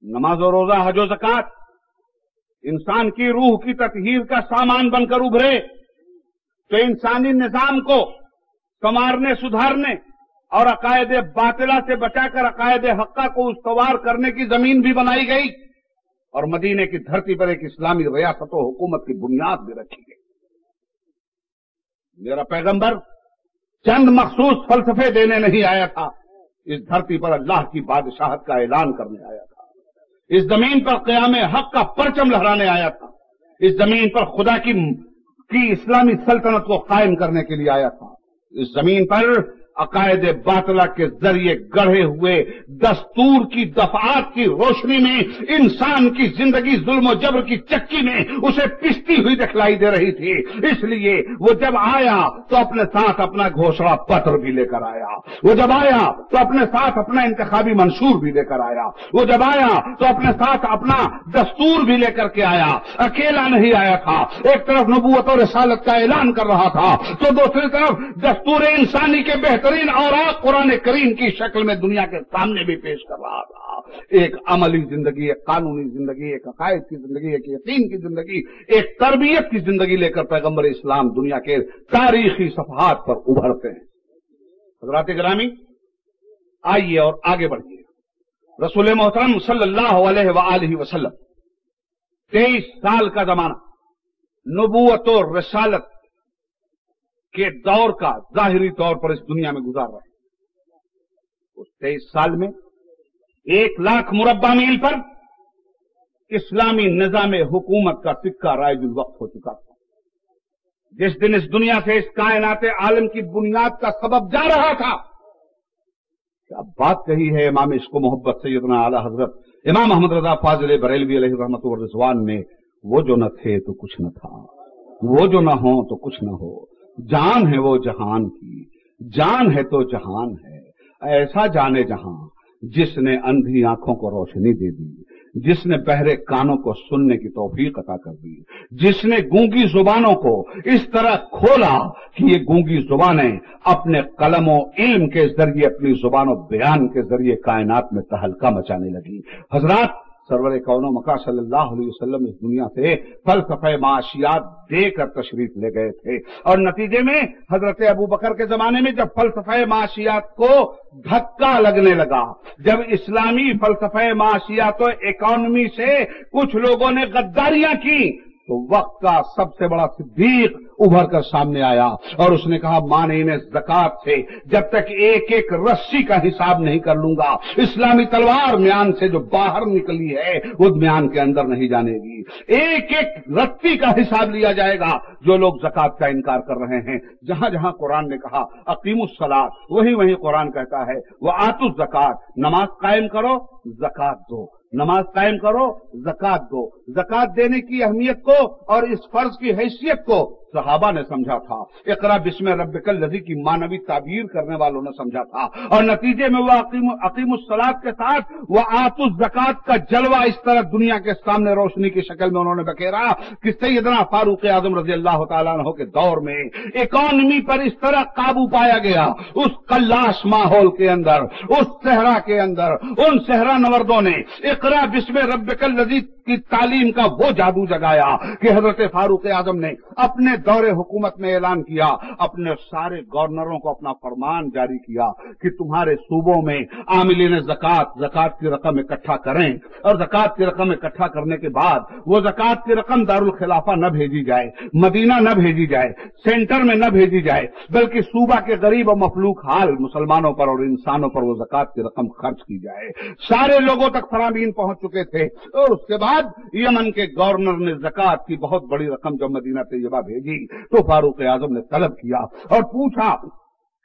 नमाज़ और रोजा, हजो जक़ात, इंसान की रूह की ततहीर का सामान बनकर उभरे तो इंसानी निज़ाम को संवारने, सुधारने और अकायद बातिला से बचाकर अकायद हक्का को उसवार करने की ज़मीन भी बनाई गई और मदीने की धरती पर एक इस्लामी रियासत हुकूमत की बुनियाद भी रखी गई। मेरा पैगंबर चंद मखसूस फलसफे देने नहीं आया था। इस धरती पर अल्लाह की बादशाहत का ऐलान करने आया था। इस ज़मीन पर क्याम हक का परचम लहराने आया था। इस ज़मीन पर खुदा की की इस्लामी सल्तनत को कायम करने के लिए आया था। इस ज़मीन पर अकायद बातला के ज़रिए गढ़े हुए दस्तूर की दफात की रोशनी में, इंसान की ज़िंदगी जुल्म जबर की चक्की में उसे पिसती हुई दिखलाई दे रही थी। इसलिए वो जब आया तो अपने साथ अपना घोषणा पत्र भी लेकर आया। वो जब आया तो अपने साथ अपना इंतखाबी मंशूर भी लेकर आया। वो जब आया तो अपने साथ अपना दस्तूर भी लेकर के आया। अकेला नहीं आया था। एक तरफ़ नबूत और रसालत का ऐलान कर रहा था तो दूसरी तरफ़ दस्तूर इंसानी के बेहतर बेहतरीन और कुरान करीम की शक्ल में दुनिया के सामने भी पेश कर रहा था। एक अमली ज़िंदगी, एक कानूनी ज़िंदगी, एक अकायद की ज़िंदगी, एक यकीन की ज़िंदगी, एक तरबियत की ज़िंदगी लेकर पैगंबर इस्लाम दुनिया के तारीखी सफहात पर उभरते हैं। हजरात ग्रामी, आइए और आगे बढ़िए। रसूल मोहतरम सल्लल्लाहु अलैहि वसल्लम, तेईस साल का जमाना नबूत और रसालत के दौर का जाहिरी तौर पर इस दुनिया में गुजार रहे उस तेईस साल में एक लाख मुरब्बा मील पर इस्लामी निज़ाम हुकूमत का सिक्का रायजुल वक्त हो चुका था। जिस दिन इस दुनिया से इस कायनात आलम की बुनियाद का सबब जा रहा था, क्या बात कही है इमाम इसको मोहब्बत सैदना आला हज़रत? इमाम मोहम्मद रजा फाजिल बरेलवी रहमत रिजवान में, वो जो न थे तो कुछ न था, वो जो न हो तो कुछ न हो जान है वो जहान की, जान है तो जहान है। ऐसा जाने जहाँ जिसने अंधी आँखों को रोशनी दे दी, जिसने बहरे कानों को सुनने की तोफीक अता कर दी, जिसने गूँगी जुबानों को इस तरह खोला कि ये गूँगी जुबानें अपने कलमों, इल्म के ज़रिए, अपनी जुबानों बयान के ज़रिए कायनात में तहलका मचाने लगी। हजरात सरवर कौन मका सल्लल्लाहु इस दुनिया से फलसफे माशियात देकर तशरीफ़ ले गए थे। और नतीजे में हज़रत अबू बकर के जमाने में जब फलसफे माशियात को धक्का लगने लगा, जब इस्लामी फलसफे माशियात इकोनॉमी से कुछ लोगों ने गद्दारियाँ की तो वक्त का सबसे बड़ा सिद्दीक उभर कर सामने आया और उसने कहा, माने इन्हें जक़ात से जब तक एक एक रस्सी का हिसाब नहीं कर लूँगा। इस्लामी तलवार म्यान से जो बाहर निकली है, वो म्यान के अंदर नहीं जानेगी। एक एक रत्ती का हिसाब लिया जाएगा, जो लोग जक़ात का इनकार कर रहे हैं। जहाँ जहाँ कुरान ने कहा अकीमुसलात वही वही कुरान कहता है वह आतुस जक़ात, नमाज़ कायम करो, जक़ात दो। नमाज़ कायम करो, जक़ात दो। जक़ात देने की अहमियत को और इस फ़र्ज़ की हैसियत को सहाबा ने समझा था। इकरा बिस्म रबिकल लजी की मानवी ताबीर करने वालों ने समझा था। और नतीजे में वह अकीम अकीमुसलात के साथ वह आतुस जक़ात का जलवा इस तरह दुनिया के सामने रोशनी की शक्ल में उन्होंने बखेरा कि सैदना फारूक आज़म रज़ी अल्लाह तु के दौर में इकॉनमी पर इस तरह काबू पाया गया। उस कल्लाश माहौल के अंदर, उस सहरा के अंदर, उन सहरा नवर्दों ने इकरा बिस्म रबिकल लजी की तालीम का वो जादू जगाया कि हज़रत फारूक आज़म ने अपने दौरे हुकूमत में ऐलान किया, अपने सारे गवर्नरों को अपना फरमान जारी किया कि तुम्हारे सूबों में आमिलीन जक़ात जक़ात की रकम इकट्ठा करें और जक़ात की रकम इकट्ठा करने के बाद वो जक़ात की रकम दारुल खिलाफा न भेजी जाए, मदीना न भेजी जाए, सेंटर में न भेजी जाए, बल्कि सूबा के गरीब और मफलूक हाल मुसलमानों पर और इंसानों पर वो जक़ात की रकम खर्च की जाए। सारे लोगों तक फरामीन पहुँच चुके थे और उसके बाद यमन के गवर्नर ने जक़ात की बहुत बड़ी रकम जब मदीना तैयबा भेजी तो फारूक आज़म ने तलब किया और पूछा,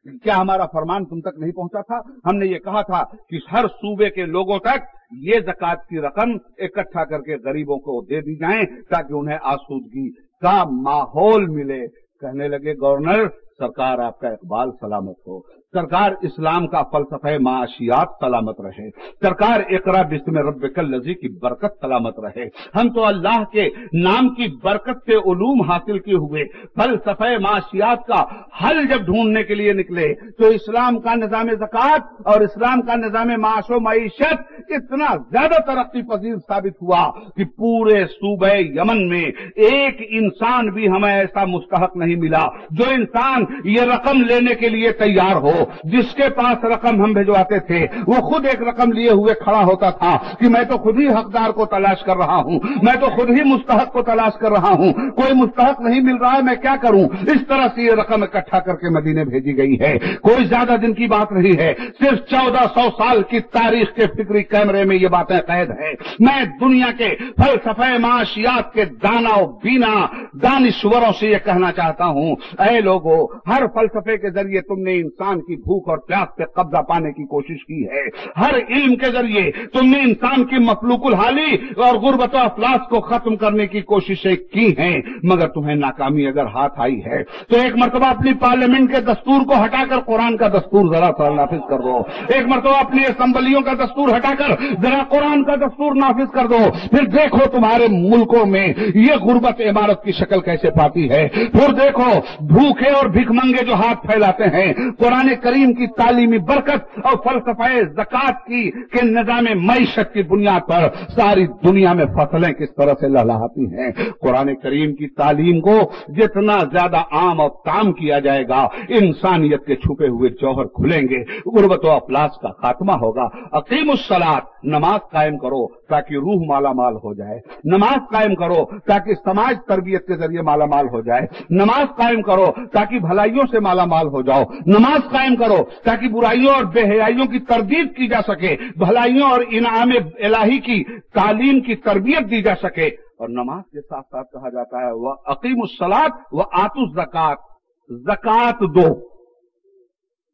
क्या हमारा फरमान तुम तक नहीं पहुँचा था? हमने ये कहा था कि हर सूबे के लोगों तक ये जक़ात की रकम इकट्ठा करके गरीबों को दे दी जाए, ताकि उन्हें आसूदगी का माहौल मिले। कहने लगे, गवर्नर, सरकार आपका इकबाल सलामत हो। सरकार इस्लाम का फलसफे माशियात सलामत रहे। सरकार इकरा बिस्म रब लजी की बरकत सलामत रहे। हम तो अल्लाह के नाम की बरकत से उलूम हासिल किए हुए फलसफे माशियात का हल जब ढूँढने के लिए निकले तो इस्लाम का निज़ाम जक़ात और इस्लाम का निज़ाम माशो मीशत इतना ज़्यादा तरक्की पजीर साबित हुआ कि पूरे सूबे यमन में एक इंसान भी हमें ऐसा मुस्तक नहीं मिला, जो इंसान ये रकम लेने के लिए तैयार हो। जिसके पास रकम हम भिजवाते थे, वो खुद एक रकम लिए हुए खड़ा होता था कि मैं तो खुद ही हकदार को तलाश कर रहा हूँ, मैं तो खुद ही मुस्तक को तलाश कर रहा हूँ, कोई मुस्तक नहीं मिल रहा है, मैं क्या करूँ? इस तरह से ये रकम इकट्ठा करके मदीने भेजी गई है। कोई ज़्यादा दिन की बात नहीं है, सिर्फ़ चौदह सौ साल की तारीख के फिक्री कैमरे में ये बातें कैद है। मैं दुनिया के फलसफे, माशियात के दाना बीना, दानिश्वरों से ये कहना चाहता हूँ अः लोगो, हर फलसफे के ज़रिए तुमने इंसान की भूख और प्यास पे कब्जा पाने की कोशिश की है। हर इल्म के ज़रिए तुमने इंसान की मखलूकुल हाली और गुर्बत अफलास को खत्म करने की कोशिशें की हैं, मगर तुम्हें नाकामी अगर हाथ आई है तो एक मरतबा अपनी पार्लियामेंट के दस्तूर को हटाकर कुरान का दस्तूर जरा सा नाफिज कर दो। एक मरतबा अपनी असम्बलियों का दस्तूर हटाकर जरा कुरान का दस्तूर नाफिज कर दो। फिर देखो तुम्हारे मुल्कों में ये गुर्बत इमारत की शक्ल कैसे पाती है। फिर देखो, भूखे और भिकमंगे जो हाथ फैलाते हैं, कुरान करीम की तालीमी बरकत और फलसफाए जक़ात की के निज़ाम मीशत की बुनियाद पर सारी दुनिया में फ़सलें किस तरह से लहलाती हैं। कुरान करीम की तालीम को जितना ज़्यादा आम और ताम किया जाएगा, इंसानियत के छुपे हुए जौहर खुलेंगे। गुर्बत अफलास का खात्मा होगा। अकीम सलात नमाज़ कायम करो ताकि रूह माला माल हो जाए। नमाज़ कायम करो ताकि समाज तरबियत के ज़रिए माला माल हो जाए। नमाज़ कायम करो ताकि भलाइयों से माला माल हो जाओ। नमाज़ कायम करो, ताकि बुराइयों और बेहयाइयों की तरदीद की जा सके, भलाइयों और इनाम इलाही की तालीम की तरबियत दी जा सके। और नमाज़ के साथ साथ कहा जाता है, वह अकीम सलात व आतुस जक़ात। जक़ात दो।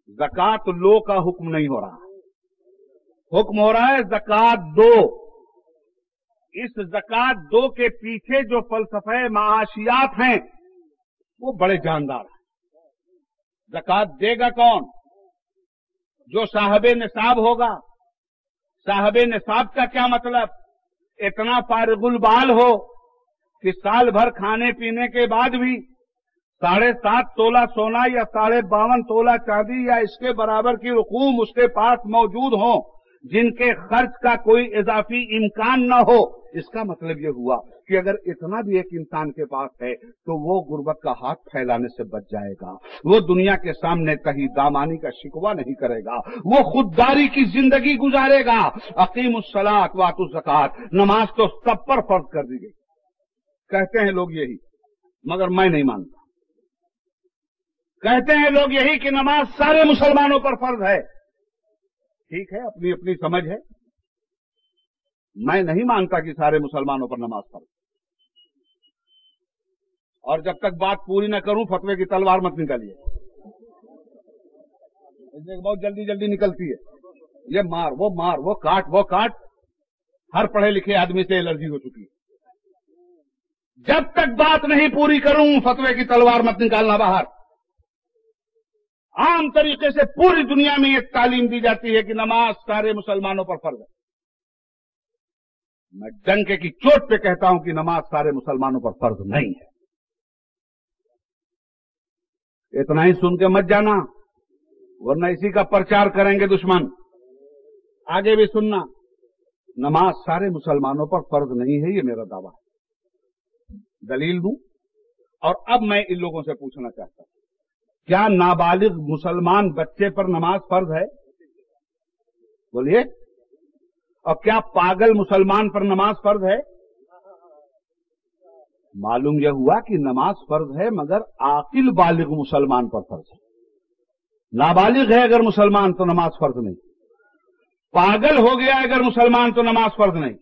जक़ात लो का हुक्म नहीं हो रहा। हुक्म हो रहा है जक़ात दो। इस जक़ात दो के पीछे जो फलसफे माशियात हैं, वो बड़े जानदार हैं। जक़ात देगा कौन? जो साहब निसाब होगा। साहब निसाब का क्या मतलब? इतना फारगुल बाल हो कि साल भर खाने पीने के बाद भी साढ़े सात तोला सोना या साढ़े बावन तोला चांदी या इसके बराबर की रकूम उसके पास मौजूद हो। जिनके खर्च का कोई इजाफी इम्कान न हो। इसका मतलब यह हुआ कि अगर इतना भी एक इंसान के पास है तो वो गुर्बत का हाथ फैलाने से बच जाएगा। वो दुनिया के सामने कहीं दामानी का शिकवा नहीं करेगा। वो खुददारी की ज़िंदगी गुजारेगा। अकीम सलात वातु जक़ात नमाज़ तो सब पर फ़र्ज़ कर दी गई। कहते हैं लोग यही, मगर मैं नहीं मानता। कहते हैं लोग यही कि नमाज़ सारे मुसलमानों पर फ़र्ज़ है। ठीक है, अपनी अपनी समझ है। मैं नहीं मानता कि सारे मुसलमानों पर नमाज़ पढ़। और जब तक बात पूरी न करूँ, फतवे की तलवार मत निकालिए। बहुत जल्दी जल्दी निकलती है। ये मार, वो मार, वो काट वो काट, हर पढ़े लिखे आदमी से एलर्जी हो चुकी है। जब तक बात नहीं पूरी करूँ, फतवे की तलवार मत निकालना बाहर। आम तरीके से पूरी दुनिया में ये तालीम दी जाती है कि नमाज़ सारे मुसलमानों पर फ़र्ज़ है। मैं डंके की चोट पे कहता हूँ कि नमाज़ सारे मुसलमानों पर फ़र्ज़ नहीं है। इतना ही सुन के मत जाना, वरना इसी का प्रचार करेंगे दुश्मन। आगे भी सुनना, नमाज़ सारे मुसलमानों पर फ़र्ज़ नहीं है, ये मेरा दावा है। दलील दू, और अब मैं इन लोगों से पूछना चाहता हूँ। क्या नाबालिग मुसलमान बच्चे पर नमाज़ फ़र्ज़ है? बोलिए। और क्या पागल मुसलमान पर नमाज़ फ़र्ज़ है? मालूम यह हुआ कि नमाज़ फ़र्ज़ है, मगर आकिल बालिग मुसलमान पर फ़र्ज़ है। नाबालिग है अगर मुसलमान तो नमाज़ फ़र्ज़ नहीं। पागल हो गया अगर मुसलमान तो नमाज़ फ़र्ज़ नहीं।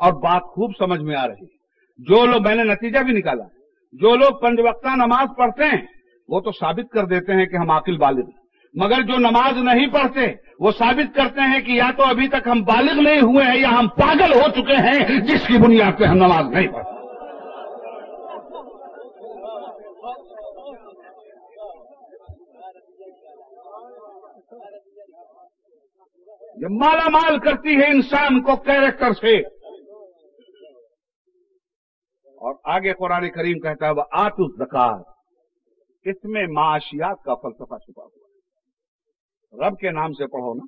और बात खूब समझ में आ रही है। जो लोग, मैंने नतीजा भी निकाला जो लोग पंचवक्ता नमाज़ पढ़ते हैं वो तो साबित कर देते हैं कि हम आकिल बालिग मगर जो नमाज़ नहीं पढ़ते, वो साबित करते हैं कि या तो अभी तक हम बालिग नहीं हुए हैं, या हम पागल हो चुके हैं, जिसकी बुनियाद पे हम नमाज़ नहीं पढ़ते। ये माला माल करती है इंसान को कैरेक्टर से। और आगे कुरान करीम कहता है, वह आतुस जक़ात। इसमें माशियात का फलसफा छुपा हुआ है। रब के नाम से पढ़ो ना।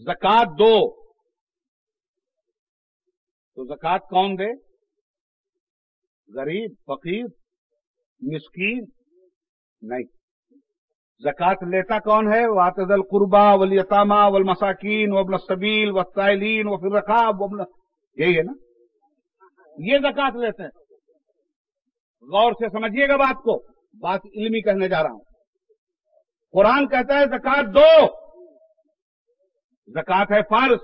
जक़ात दो। तो जक़ात कौन दे? गरीब, फकीर, मिस्कीन? नहीं। जक़ात लेता कौन है? वातदल कुर्बा वल यतामा वल मसाकीन वबन सबील वसाइलीन व फिर रखाब वबन यही है ना? ये जक़ात लेते हैं। गौर से समझिएगा बात को। बात इल्मी कहने जा रहा हूँ। कुरान कहता है, जक़ात दो। जक़ात है फ़र्ज़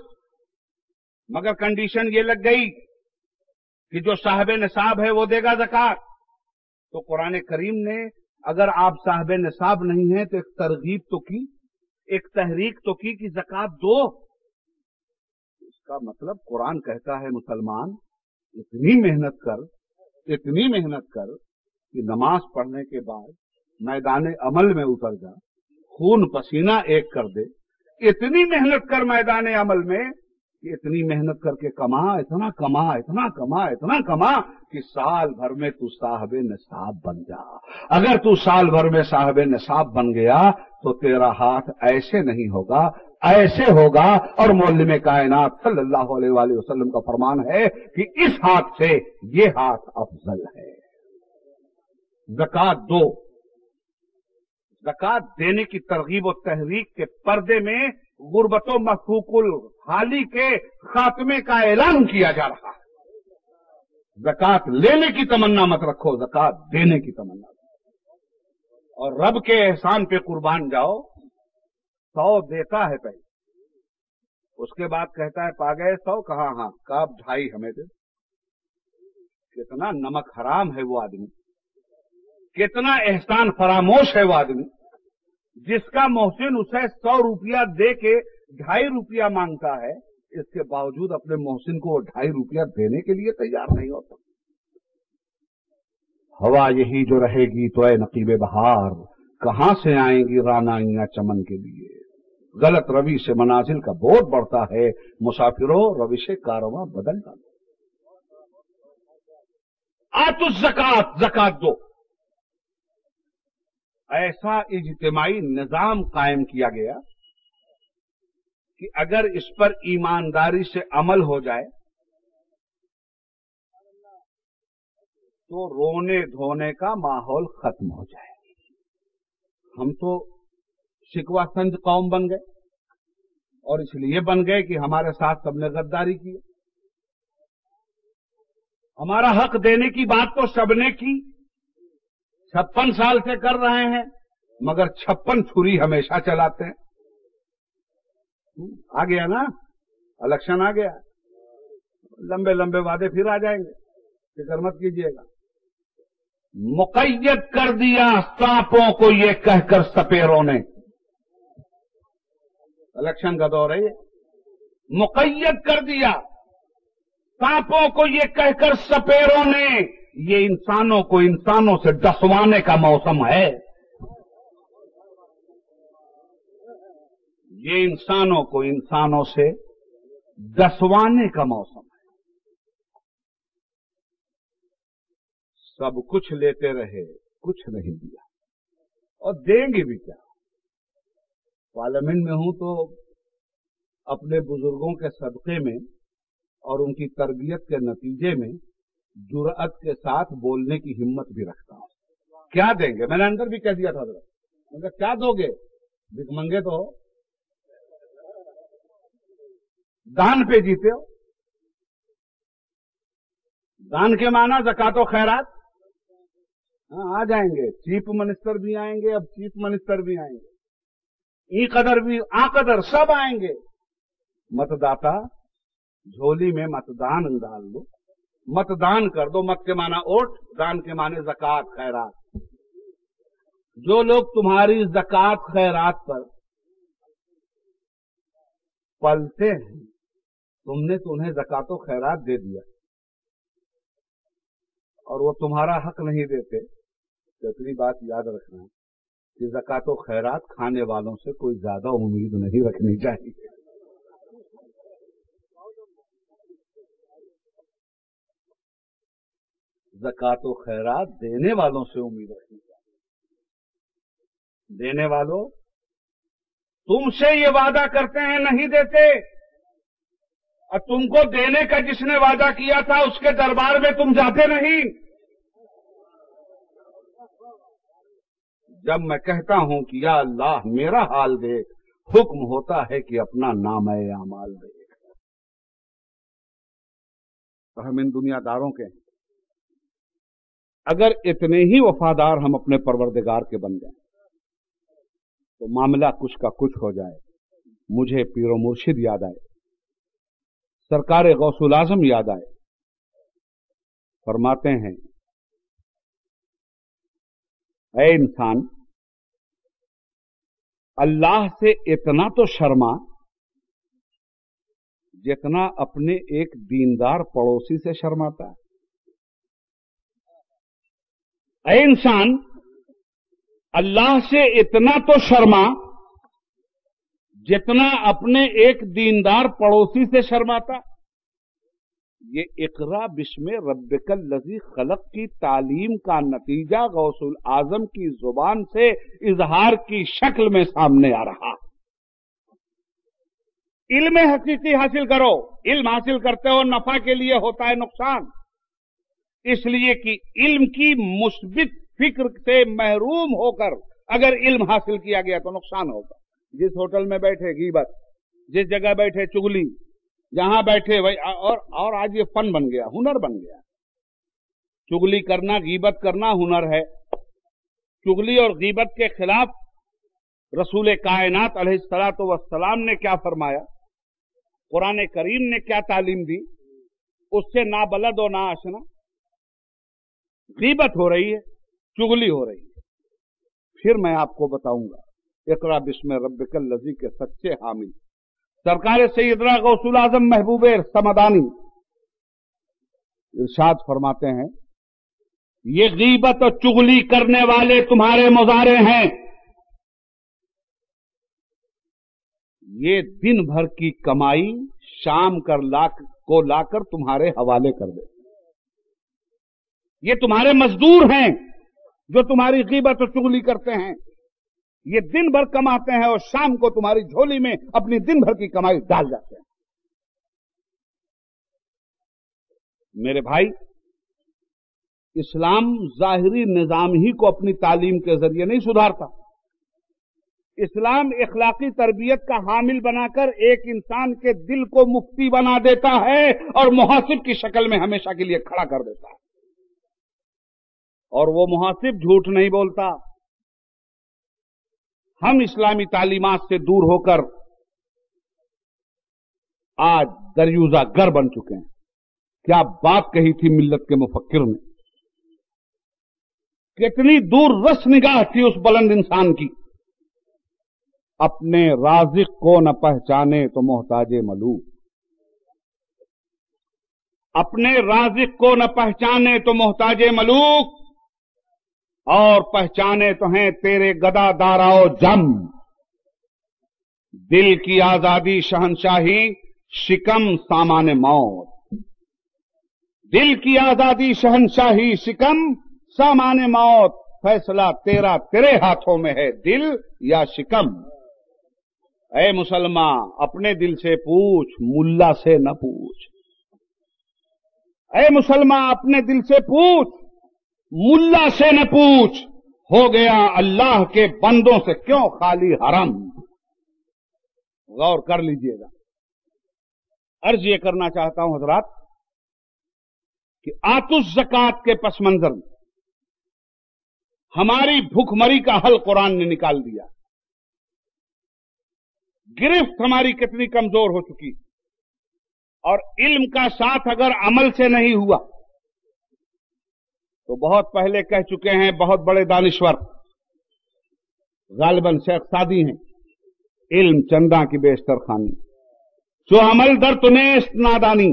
मगर कंडीशन ये लग गई कि जो साहब निसाब है वो देगा जक़ात। तो कुरान करीम ने, अगर आप साहब निसाब नहीं है तो एक तरगीब तो की, एक तहरीक तो की कि जक़ात दो। इसका मतलब कुरान कहता है मुसलमान, इतनी मेहनत कर इतनी मेहनत कर कि नमाज़ पढ़ने के बाद मैदान अमल में उतर जा, खून पसीना एक कर दे। इतनी मेहनत कर मैदान अमल में कि इतनी मेहनत करके कमा, इतना कमा इतना कमा इतना कमा कि साल भर में तू साहब निसाब बन जा। अगर तू साल भर में साहब निसाब बन गया तो तेरा हाथ ऐसे नहीं होगा ऐसे होगा, और मौलम कायनात सल्लल्लाहु अलैहि वसल्लम का फरमान है कि इस हाथ से ये हाथ अफजल है। जक़ात दो। जक़ात देने की तरगीब और तहरीक के पर्दे में गुर्बतो मफूकुल हाली के खात्मे का ऐलान किया जा रहा है। जक़ात लेने की तमन्ना मत रखो, जक़ात देने की तमन्ना। और रब के एहसान पे कुर्बान जाओ सौ देता है पहले। उसके बाद कहता है पा गए सौ कहा हाँ कब ढाई हमें दे। कितना नमक हराम है वो आदमी। कितना एहसान फरामोश है वो आदमी। जिसका मोहसिन उसे सौ रुपया दे के ढाई रुपया माँगता है, इसके बावजूद अपने मोहसिन को ढाई रुपया देने के लिए तैयार नहीं होता। हवा यही जो रहेगी तो है नकीबे बहार, कहाँ से आएँगी रानाइया चमन के लिए? गलत रवि से मनाजिल का बोध बढ़ता है, मुसाफिरों रवि से कारवा बदल डालो आतुस जक़ात जक़ात दो। ऐसा इज्तिमाही निज़ाम कायम किया गया कि अगर इस पर ईमानदारी से अमल हो जाए तो रोने धोने का माहौल खत्म हो जाए। हम तो शिकवा संज कौम बन गए और इसलिए बन गए कि हमारे साथ सबने गद्दारी की। हमारा हक देने की बात तो सबने की, छप्पन साल से कर रहे हैं, मगर छप्पन छुरी हमेशा चलाते हैं। आ गया ना? इलेक्शन आ गया। लंबे लंबे वादे फिर आ जाएँगे। फ़िक्र मत कीजिएगा। मुकैयद कर दिया, सांपों को ये कहकर सपेरों ने इलेक्शन का दौर है ये। मुकैयद कर दिया। सांपों को ये कहकर सपेरों ने, ये इंसानों को इंसानों से डसवाने का मौसम है। ये इंसानों को इंसानों से डसवाने का मौसम है। सब कुछ लेते रहे, कुछ नहीं दिया। और देंगे भी क्या? पार्लियामेंट में हूँ तो अपने बुज़ुर्गों के सदक़े में और उनकी तरबियत के नतीजे में जुरअत के साथ बोलने की हिम्मत भी रखता हूँ। क्या देंगे? मैंने अंदर भी कह दिया था मतलब क्या दोगे? भिकमंगे तो दान पे जीते हो। दान के माना जकातो खैरात। हाँ आ जाएँगे। चीफ मिनिस्टर भी आएँगे, अब चीफ मिनिस्टर भी आएँगे। ई कदर भी, आ कदर सब आएँगे। मतदाता, झोली में मतदान डाल दो। मतदान कर दो, मत के माना वोट, दान के माने जक़ात, खैरात। जो लोग तुम्हारी जक़ात, खैरात पर पलते हैं, तुमने तो उन्हें जक़ातो, खैरात दे दिया। और वो तुम्हारा हक नहीं देते तो इतनी बात याद रखना। कि जक़ात खैरात खाने वालों से कोई ज़्यादा उम्मीद नहीं रखनी चाहिए। जक़ात खैरात देने वालों से उम्मीद रखनी चाहिए। देने वालों तुमसे ये वादा करते हैं, नहीं देते। और तुमको देने का जिसने वादा किया था, उसके दरबार में तुम जाते नहीं। जब मैं कहता हूँ कि या अल्लाह, मेरा हाल देख, हुक्म होता है कि अपना नाम है अमाल दे तो हम इन दुनियादारों के अगर इतने ही वफादार हम अपने परवरदिगार के बन जाए तो मामला कुछ का कुछ हो जाए। मुझे पीरो मुर्शिद याद आए, सरकार गौसुल आज़म याद आए। फरमाते हैं ऐ इंसान। अल्लाह से इतना तो शर्मा जितना अपने एक दीनदार पड़ोसी से शर्माता है। इंसान, अल्लाह से इतना तो शर्मा जितना अपने एक दीनदार पड़ोसी से शर्माता ये इकरा बिस्म रबिकल लजी खलक की तालीम का नतीजा गौसुल आज़म की ज़ुबान से इजहार की शक्ल में सामने आ रहा। इल्म हकीकी हासिल करो। इल्म हासिल करते हो, नफा के लिए होता है नुकसान। इसलिए कि इल्म की मुस्बित फ़िक्र से महरूम होकर अगर इल्म हासिल किया गया तो नुकसान होगा। जिस होटल में बैठे गीबत, जिस जगह बैठे चुगली जहाँ बैठे, वही और और आज ये फन बन गया, हुनर बन गया। चुगली करना, गीबत करना हुनर है। चुगली और गीबत के खिलाफ रसूल कायनात अलैहिस्सलातु वस्सलाम ने क्या फरमाया? कुरान करीम ने क्या तालीम दी? उससे ना बलद और ना आशना। गीबत हो रही है, चुगली हो रही है। फिर मैं आपको बताऊँगा, इकरा बिस्म रबिकल लजी के सच्चे हामी सरकार सैदना गौसुल आज़म महबूब समदानी। इर्शाद फरमाते हैं, ये गीबत और चुगली करने वाले तुम्हारे मुजारे हैं। ये दिन भर की कमाई शाम कर लाख, को लाकर तुम्हारे हवाले कर दे। ये तुम्हारे मजदूर हैं जो तुम्हारी गीबत और चुगली करते हैं। ये दिन भर कमाते हैं और शाम को तुम्हारी झोली में अपनी दिन भर की कमाई डाल जाते हैं। मेरे भाई, इस्लाम जाहिरी निज़ाम ही को अपनी तालीम के ज़रिए नहीं सुधारता। इस्लाम इखलाकी तरबियत का हामिल बनाकर एक इंसान के दिल को मुफ्ती बना देता है और मुहासिब की शक्ल में हमेशा के लिए खड़ा कर देता है। और वो मुहासिब झूठ नहीं बोलता। हम इस्लामी तालीमात से दूर होकर आज दरयूजा गर बन चुके हैं। क्या बात कही थी मिल्लत के मुफक्र ने? कितनी दूर रस निगाह थी उस बुलंद इंसान की। अपने राजिक को न पहचाने तो मोहताज मलू अपने राजिक को न पहचाने तो मोहताज मलूक। और पहचाने तो हैं तेरे गदा दाराओ जम। दिल की आज़ादी शहनशाही, शिकम सामान्य मौत। दिल की आज़ादी शहनशाही, शिकम सामान्य मौत। फैसला तेरा तेरे हाथों में है, दिल या शिकम? ऐ मुसलमान, अपने दिल से पूछ, मुल्ला से न पूछ। ऐ मुसलमान, अपने दिल से पूछ मुल्ला से न पूछ, हो गया अल्लाह के बंदों से क्यों खाली हरम? गौर कर लीजिएगा। अर्ज़ ये करना चाहता हूँ हजरात, कि आतुस जक़ात के पस मंजर में हमारी भूखमरी का हल कुरान ने निकाल दिया। गिरफ्त हमारी कितनी कमज़ोर हो चुकी। और इल्म का साथ अगर अमल से नहीं हुआ तो बहुत पहले कह चुके हैं बहुत बड़े दानिश्वर। गालिबन शेख सादी हैं। इल्म चंदा की बेशतर खानी जो अमल दर तुनेस्त नादानी।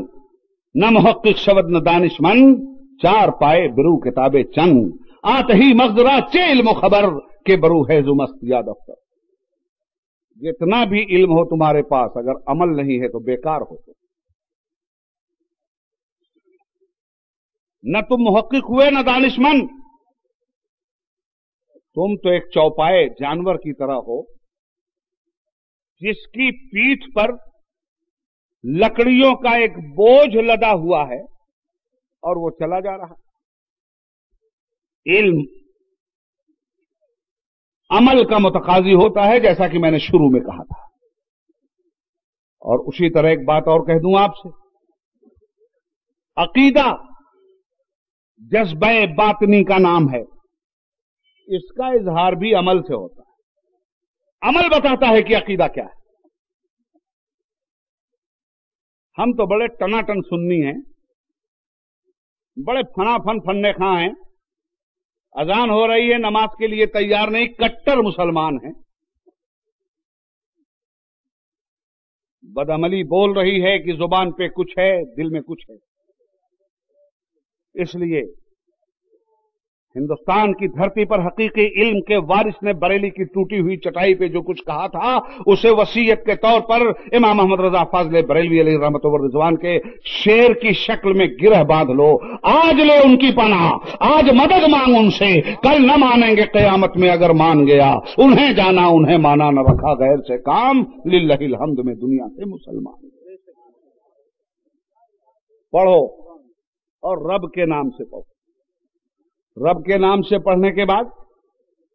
न महक्क शब्द न दानिशमन चार पाए बिरू किताबे चंद। आत ही मगजरा चे इल्म खबर के बरू है जुमस्त या दफ्तर। जितना भी इल्म हो तुम्हारे पास, अगर अमल नहीं है तो बेकार हो तो न तुम मुहक्क हुए, न दानिशमंद तुम तो एक चौपाए जानवर की तरह हो, जिसकी पीठ पर लकड़ियों का एक बोझ लदा हुआ है, और वो चला जा रहा है। इल्म, अमल का मुतकाजी होता है, जैसा कि मैंने शुरू में कहा था। और उसी तरह एक बात और कह दूँ आपसे। अकीदा जज्बे बातनी का नाम है। इसका इजहार भी अमल से होता है। अमल बताता है कि अकीदा क्या है। हम तो बड़े टनाटन सुन्नी हैं, बड़े फनाफन फन्ने खां हैं, अजान हो रही है, नमाज़ के लिए तैयार नहीं, कट्टर मुसलमान हैं। बदअमली बोल रही है कि ज़ुबान पे कुछ है, दिल में कुछ है। इसलिए हिंदुस्तान की धरती पर हकीकी इल्म के वारिस ने बरेली की टूटी हुई चटाई पे जो कुछ कहा था, उसे वसीयत के तौर पर इमाम मोहम्मद रजा फाजले बरेलवी अली रहमत रिजवान के शेर की शक्ल में गिरह बाँध लो। आज ले उनकी पना आज मदद मांग उनसे। कल न मानेंगे कयामत में अगर मान गया। उन्हें जाना, उन्हें माना, न रखा गैर से काम। लिल्लाहिल हमद में दुनिया से मुसलमान। पढ़ो। और रब के नाम से पढ़ो। रब के नाम से पढ़ने के बाद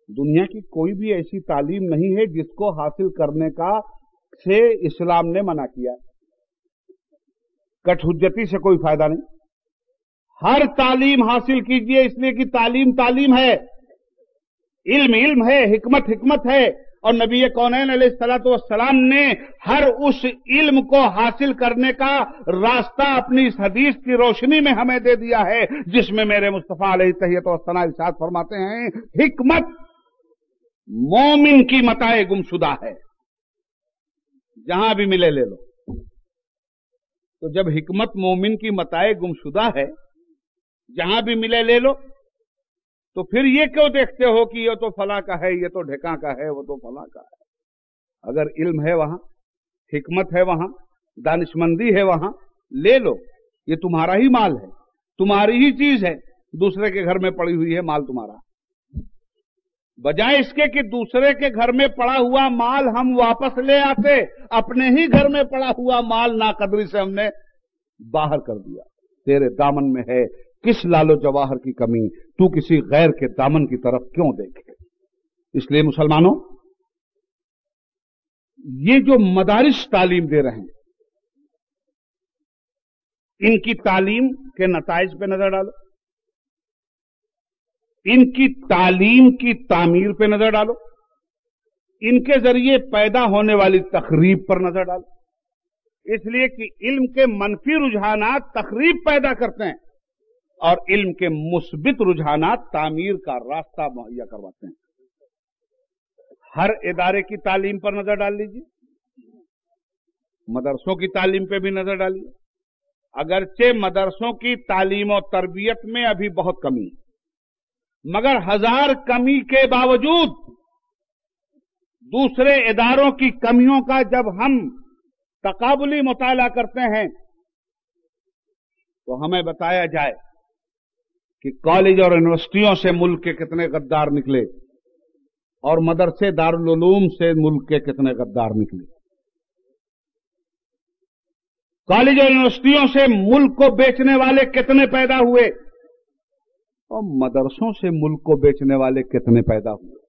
दुनिया की कोई भी ऐसी तालीम नहीं है जिसको हासिल करने का से इस्लाम ने मना किया। कठहुज्जती से कोई फ़ायदा नहीं। हर तालीम हासिल कीजिए, इसलिए कि तालीम तालीम है। इल्म इल्म है, हिकमत हिकमत है। और नबी कौनैन सलाम ने हर उस इल्म को हासिल करने का रास्ता अपनी इस हदीस की रोशनी में हमें दे दिया है, जिसमें मेरे मुस्तफ़ा तहियत वसना इसाद फरमाते हैं, हिकमत मोमिन की मताए गुमशुदा है। जहाँ भी मिले ले लो। तो जब हिकमत मोमिन की मताए गुमशुदा है, जहाँ भी मिले ले लो तो फिर ये क्यों देखते हो कि ये तो फला का है, ये तो ढेका का है, वो तो फला का है? अगर इल्म है वहाँ, हिकमत है वहाँ, दानिशमंदी है वहाँ, ले लो, ये तुम्हारा ही माल है, तुम्हारी ही चीज़ है, दूसरे के घर में पड़ी हुई है माल तुम्हारा। बजाय इसके कि दूसरे के घर में पड़ा हुआ माल हम वापस ले आते, अपने ही घर में पड़ा हुआ माल नाकदरी से हमने बाहर कर दिया, तेरे दामन में है किस लालो जवाहर की कमी तू किसी गैर के दामन की तरफ़ क्यों देखे इसलिए मुसलमानों, ये जो मदारिस तालीम दे रहे हैं, इनकी तालीम के नतज पे नज़र डालो। इनकी तालीम की तामीर पे नज़र डालो। इनके ज़रिए पैदा होने वाली तकरीब पर नज़र डालो। इसलिए कि इल्म के मनफी रुझाना तकरीब पैदा करते हैं। और इल्म के मुस्बित रुझाना तामीर का रास्ता मुहैया करवाते हैं। हर इदारे की तालीम पर नज़र डाल लीजिए। मदरसों की तालीम पे भी नज़र डालिए। अगरचे मदरसों की तालीम और तरबियत में अभी बहुत कमी मगर हज़ार कमी के बावजूद दूसरे इदारों की कमियों का जब हम तकाबुली मुताला करते हैं तो हमें बताया जाए कि कॉलेज और यूनिवर्सिटियों से मुल्क के कितने गद्दार निकले और मदरसे दारुलूम से मुल्क के कितने गद्दार निकले। कॉलेज और यूनिवर्सिटियों से मुल्क को बेचने वाले कितने पैदा हुए और मदरसों से मुल्क को बेचने वाले कितने पैदा हुए।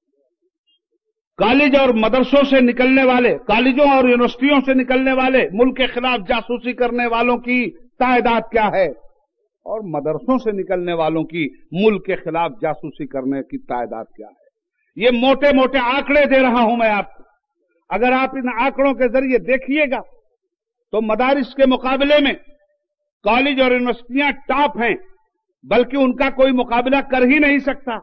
कॉलेज और मदरसों से निकलने वाले, कॉलेजों और यूनिवर्सिटियों से निकलने वाले, मुल्क के खिलाफ जासूसी करने वालों की तादाद क्या है? और मदरसों से निकलने वालों की मुल्क के खिलाफ जासूसी करने की तादाद क्या है? ये मोटे मोटे आंकड़े दे रहा हूँ मैं आपको। अगर आप इन आंकड़ों के ज़रिए देखिएगा तो मदारिस के मुकाबले में कॉलेज और यूनिवर्सिटियाँ टॉप हैं, बल्कि उनका कोई मुकाबला कर ही नहीं सकता।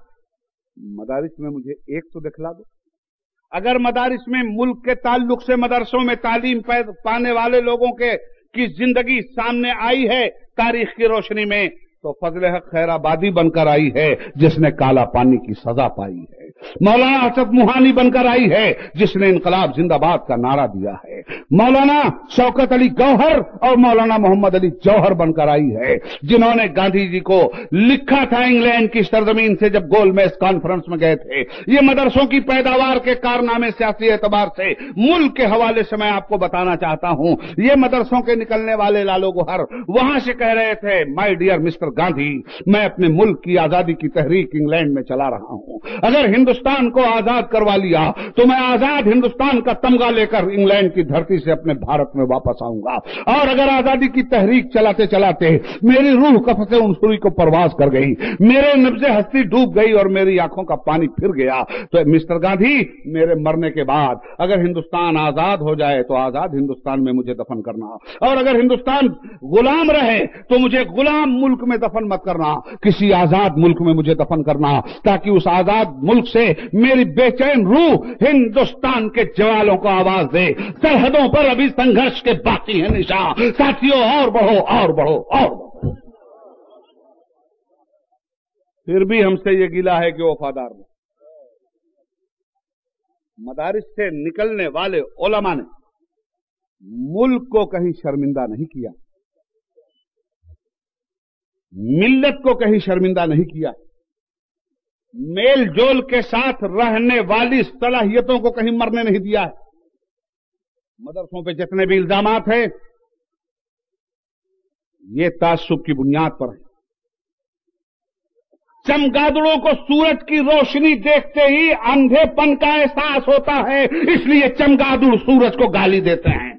मदारिस में मुझे एक तो दिखला दो। अगर मदारिस में मुल्क के ताल्लुक से मदरसों में तालीम पाने वाले लोगों के की ज़िंदगी सामने आई है तारीख की रोशनी में तो फजल हक खैराबादी बनकर आई है जिसने काला पानी की सजा पाई है। मौलाना हसरत मुहानी बनकर आई है, जिसने इनकलाब जिंदाबाद का नारा दिया है। मौलाना शौकत अली गौहर और मौलाना मोहम्मद अली जौहर बनकर आई है, जिन्होंने गांधी जी को लिखा था इंग्लैंड की सरजमीन से जब गोलमेज कॉन्फ्रेंस में गए थे। ये मदरसों की पैदावार के कारनामे सियासी एतबार से मुल्क के हवाले से मैं आपको बताना चाहता हूँ। ये मदरसों के निकलने वाले लालो गोहर वहाँ से कह रहे थे माई डियर मिस्टर गांधी मैं अपने मुल्क की आज़ादी की तहरीक इंग्लैंड में चला रहा हूँ। अगर हिंदुस्तान को आज़ाद करवा लिया तो मैं आज़ाद हिंदुस्तान का तमगा लेकर इंग्लैंड की धरती से अपने भारत में वापस आऊँगा। और अगर आज़ादी की तहरीक चलाते चलाते मेरी रूह कफ से उन सुरी को परवाज कर गई, मेरे नब्जे हस्ती डूब गई और मेरी आँखों का पानी फिर गया तो मिस्टर गांधी, मेरे मरने के बाद अगर हिंदुस्तान आज़ाद हो जाए तो आज़ाद हिंदुस्तान में मुझे दफन करना। और अगर हिंदुस्तान गुलाम रहे तो मुझे गुलाम मुल्क में दफन मत करना। किसी आज़ाद मुल्क में मुझे दफन करना, ताकि उस आज़ाद मुल्क से मेरी बेचैन रूह हिंदुस्तान के जवालों को आवाज़ दे। सरहदों पर अभी संघर्ष के बाकी है निशान साथियों, और बढ़ो और बढ़ो और बढ़ो। फिर भी हमसे ये गिला है कि वफादार नहीं। मदारिस से निकलने वाले ओलमा ने मुल्क को कहीं शर्मिंदा नहीं किया। मिल्लत को कहीं शर्मिंदा नहीं किया। मेल जोल के साथ रहने वाली सलाहियतों को कहीं मरने नहीं दिया है। मदरसों पे जितने भी इल्ज़ाम हैं, ये तासुब की बुनियाद पर है। चमगादड़ों को सूरज की रोशनी देखते ही अंधेपन का एहसास होता है, इसलिए चमगादड़ सूरज को गाली देते हैं।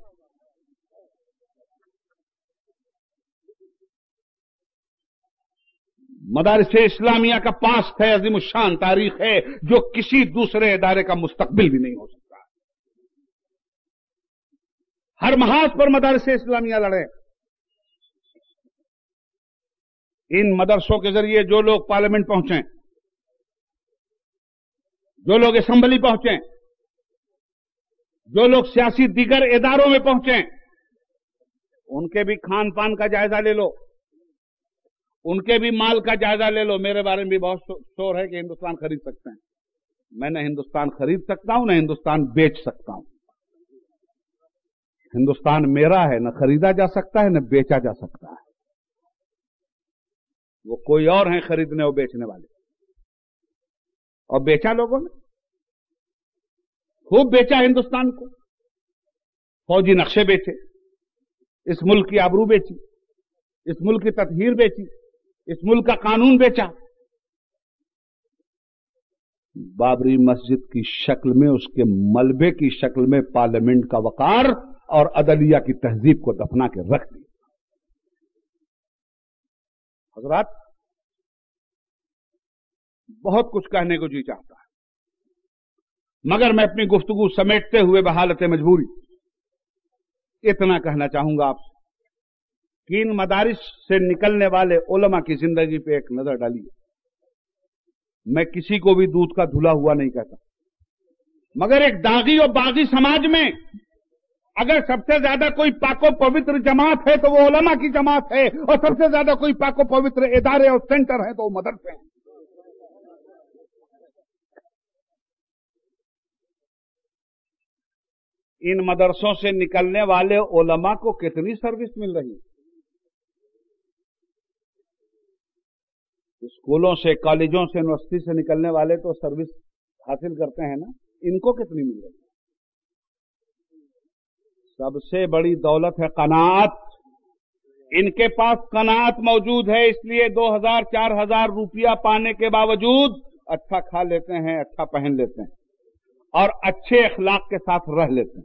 मदारस इस्लामिया का पास है, अजीम शान तारीख है, जो किसी दूसरे इदारे का मुस्तकबिल भी नहीं हो सकता। हर महाज पर मदारस इस्लामिया लड़े। इन मदरसों के ज़रिए जो लोग पार्लियामेंट पहुँचे, जो लोग असेंबली पहुँचे, जो लोग सियासी दिगर इदारों में पहुँचे, उनके भी खान पान का जायजा ले लो। उनके भी माल का जायजा ले लो। मेरे बारे में भी बहुत शोर है कि हिंदुस्तान खरीद सकते हैं। मैं न हिंदुस्तान खरीद सकता हूँ, न हिंदुस्तान बेच सकता हूँ। हिंदुस्तान मेरा है, न खरीदा जा सकता है, न बेचा जा सकता है। वो कोई और है खरीदने और बेचने वाले। और बेचा लोगों ने? खूब बेचा हिंदुस्तान को। फौजी नक्शे बेचे, इस मुल्क की आबरू बेची, इस मुल्क की ततहीर बेची। इस मुल्क का कानून बेचा। बाबरी मस्जिद की शक्ल में, उसके मलबे की शक्ल में पार्लियामेंट का वकार और अदलिया की तहजीब को दफना के रख दिया। हजरात, बहुत कुछ कहने को जी चाहता है, मगर मैं अपनी गुफ्तगु समेटते हुए बहालत मजबूरी, इतना कहना चाहूँगा आपसे कि इन मदारिस से निकलने वाले ओलमा की ज़िंदगी पे एक नज़र डालिए। मैं किसी को भी दूध का धुला हुआ नहीं कहता। मगर एक दागी और बागी समाज में अगर सबसे ज़्यादा कोई पाको पवित्र जमात है तो वो ओलमा की जमात है, और सबसे ज़्यादा कोई पाको पवित्र इदारे और सेंटर है तो वो मदरसे हैं। इन मदरसों से निकलने वाले ओलमा को कितनी सर्विस मिल रही है? स्कूलों से, कॉलेजों से, यूनिवर्सिटी से निकलने वाले तो सर्विस हासिल करते हैं ना? इनको कितनी मिल रही सबसे बड़ी दौलत है कनात। इनके पास कनात मौजूद है, इसलिए दो हज़ार, चार हज़ार रुपया पाने के बावजूद अच्छा खा लेते हैं अच्छा पहन लेते हैं और अच्छे अखलाक के साथ रह लेते हैं।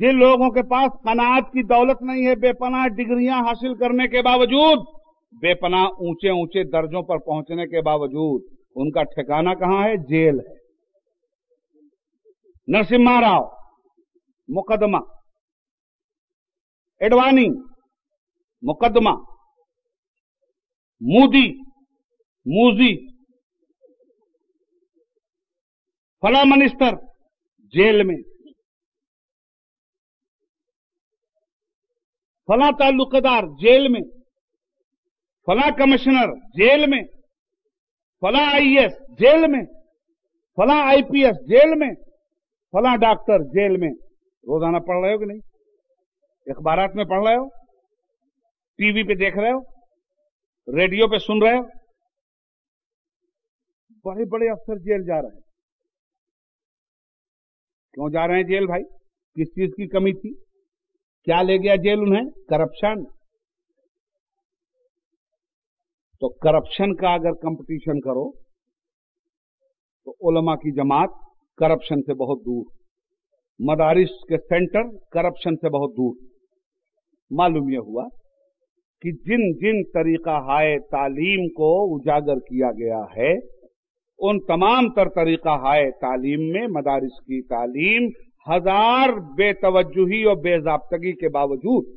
जिन लोगों के पास कनात की दौलत नहीं है, बेपनाह डिग्रियाँ हासिल करने के बावजूद बेपना ऊँचे ऊँचे दर्जों पर पहुँचने के बावजूद उनका ठिकाना कहाँ है? जेल है। नरसिम्हा राव मुकदमा। एडवानी मुकदमा। मोदी मूजी फला मिनिस्टर, जेल में। फला ताल्लुकदार जेल में। फला कमिश्नर, जेल में। फला आईएएस, जेल में। फला आईपीएस, जेल में। फला डॉक्टर, जेल में। रोज़ाना पढ़ रहे हो कि नहीं? अखबार में पढ़ रहे हो? टीवी पे देख रहे हो? रेडियो पे सुन रहे हो? बड़े बड़े अफसर जेल जा रहे हैं। क्यों जा रहे हैं जेल भाई? किस चीज़ की कमी थी? क्या ले गया जेल उन्हें? करप्शन। तो करप्शन का अगर कंपटीशन करो तो उलमा की जमात करप्शन से बहुत दूर। मदारिस के सेंटर करप्शन से बहुत दूर। मालूम यह हुआ कि जिन जिन तरीका हाय तालीम को उजागर किया गया है, उन तमाम तर तरीका हाय तालीम में मदारिस की तालीम हज़ार बेतवजुही और बेजाबतगी के बावजूद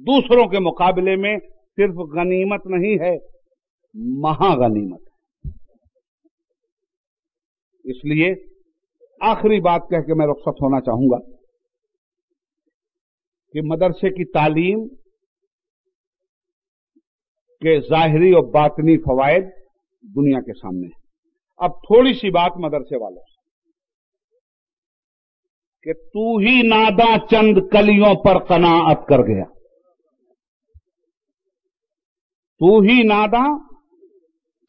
दूसरों के मुकाबले में सिर्फ़ गनीमत नहीं है, महागनीमत है। इसलिए आखिरी बात कह के मैं रुख्सत होना चाहूँगा कि मदरसे की तालीम के जाहरी और बातनी फवायद दुनिया के सामने है। अब थोड़ी सी बात मदरसे वालों से। कि तू ही नादा चंद कलियों पर कनाअत कर गया। तू ही नादा,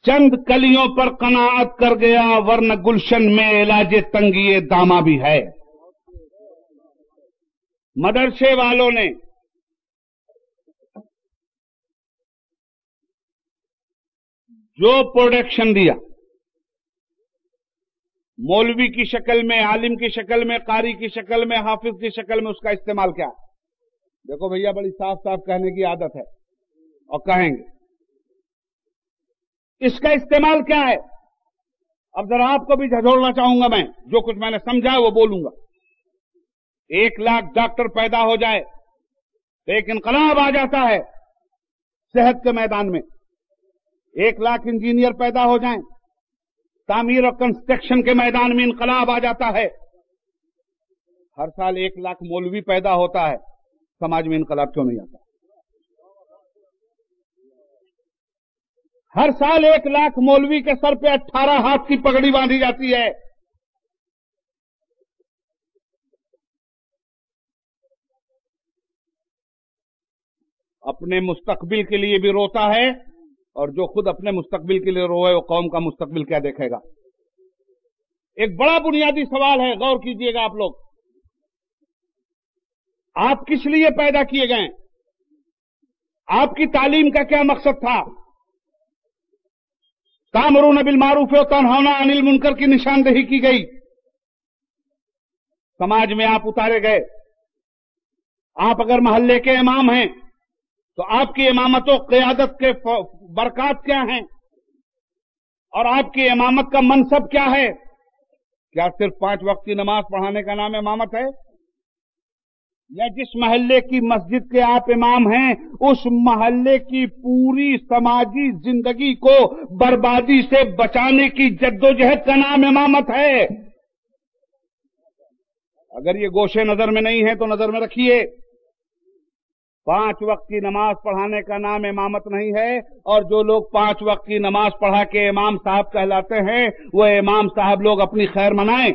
चंद कलियों पर कनाअत कर गया वर्ण गुलशन में इलाज तंगिए दामा भी है। मदरसे वालों ने जो प्रोडक्शन दिया, मौलवी की शक्ल में, आलिम की शक्ल में, कारी की शक्ल में, हाफिज की शक्ल में उसका इस्तेमाल क्या? देखो भैया, बड़ी साफ़ साफ़ कहने की आदत है, और कहेंगे। इसका इस्तेमाल क्या है? अब जरा आपको भी झझोड़ना चाहूँगा मैं। जो कुछ मैंने समझा वो बोलूँगा। एक लाख डॉक्टर पैदा हो जाए तो एक इनकलाब आ जाता है सेहत के मैदान में। एक लाख इंजीनियर पैदा हो जाएँ, तामीर और कंस्ट्रक्शन के मैदान में इनकलाब आ जाता है। हर साल एक लाख मौलवी पैदा होता है। समाज में इनकलाब क्यों नहीं आता? हर साल एक लाख मौलवी के सर पे अट्ठारह हाथ की पगड़ी बांधी जाती है। अपने मुस्तकबिल के लिए भी रोता है और जो खुद अपने मुस्तकबिल के लिए रोए वो कौम का मुस्तकबिल क्या देखेगा? एक बड़ा बुनियादी सवाल है, गौर कीजिएगा आप लोग। आप किस लिए पैदा किए गए? आपकी तालीम का क्या मकसद था? तामरू नबिल मारूफ तनहाना अनिल मुनकर की निशानदेही की गई। समाज में आप उतारे गए। आप अगर मोहल्ले के इमाम हैं तो आपकी इमामतों क्यादत के बरकत क्या हैं? और आपकी इमामत का मनसब क्या है? क्या सिर्फ़ पाँच वक्त की नमाज़ पढ़ाने का नाम इमामत है? या जिस महल्ले की मस्जिद के आप इमाम हैं, उस महल्ले की पूरी समाजी ज़िंदगी को बर्बादी से बचाने की जद्दोजहद का नाम इमामत है। अगर ये गोशे नज़र में नहीं है तो नज़र में रखिए। पाँच वक्त की नमाज़ पढ़ाने का नाम इमामत नहीं है, और जो लोग पाँच वक्त की नमाज़ पढ़ा के इमाम साहब कहलाते हैं, वो इमाम साहब लोग अपनी खैर मनाएँ।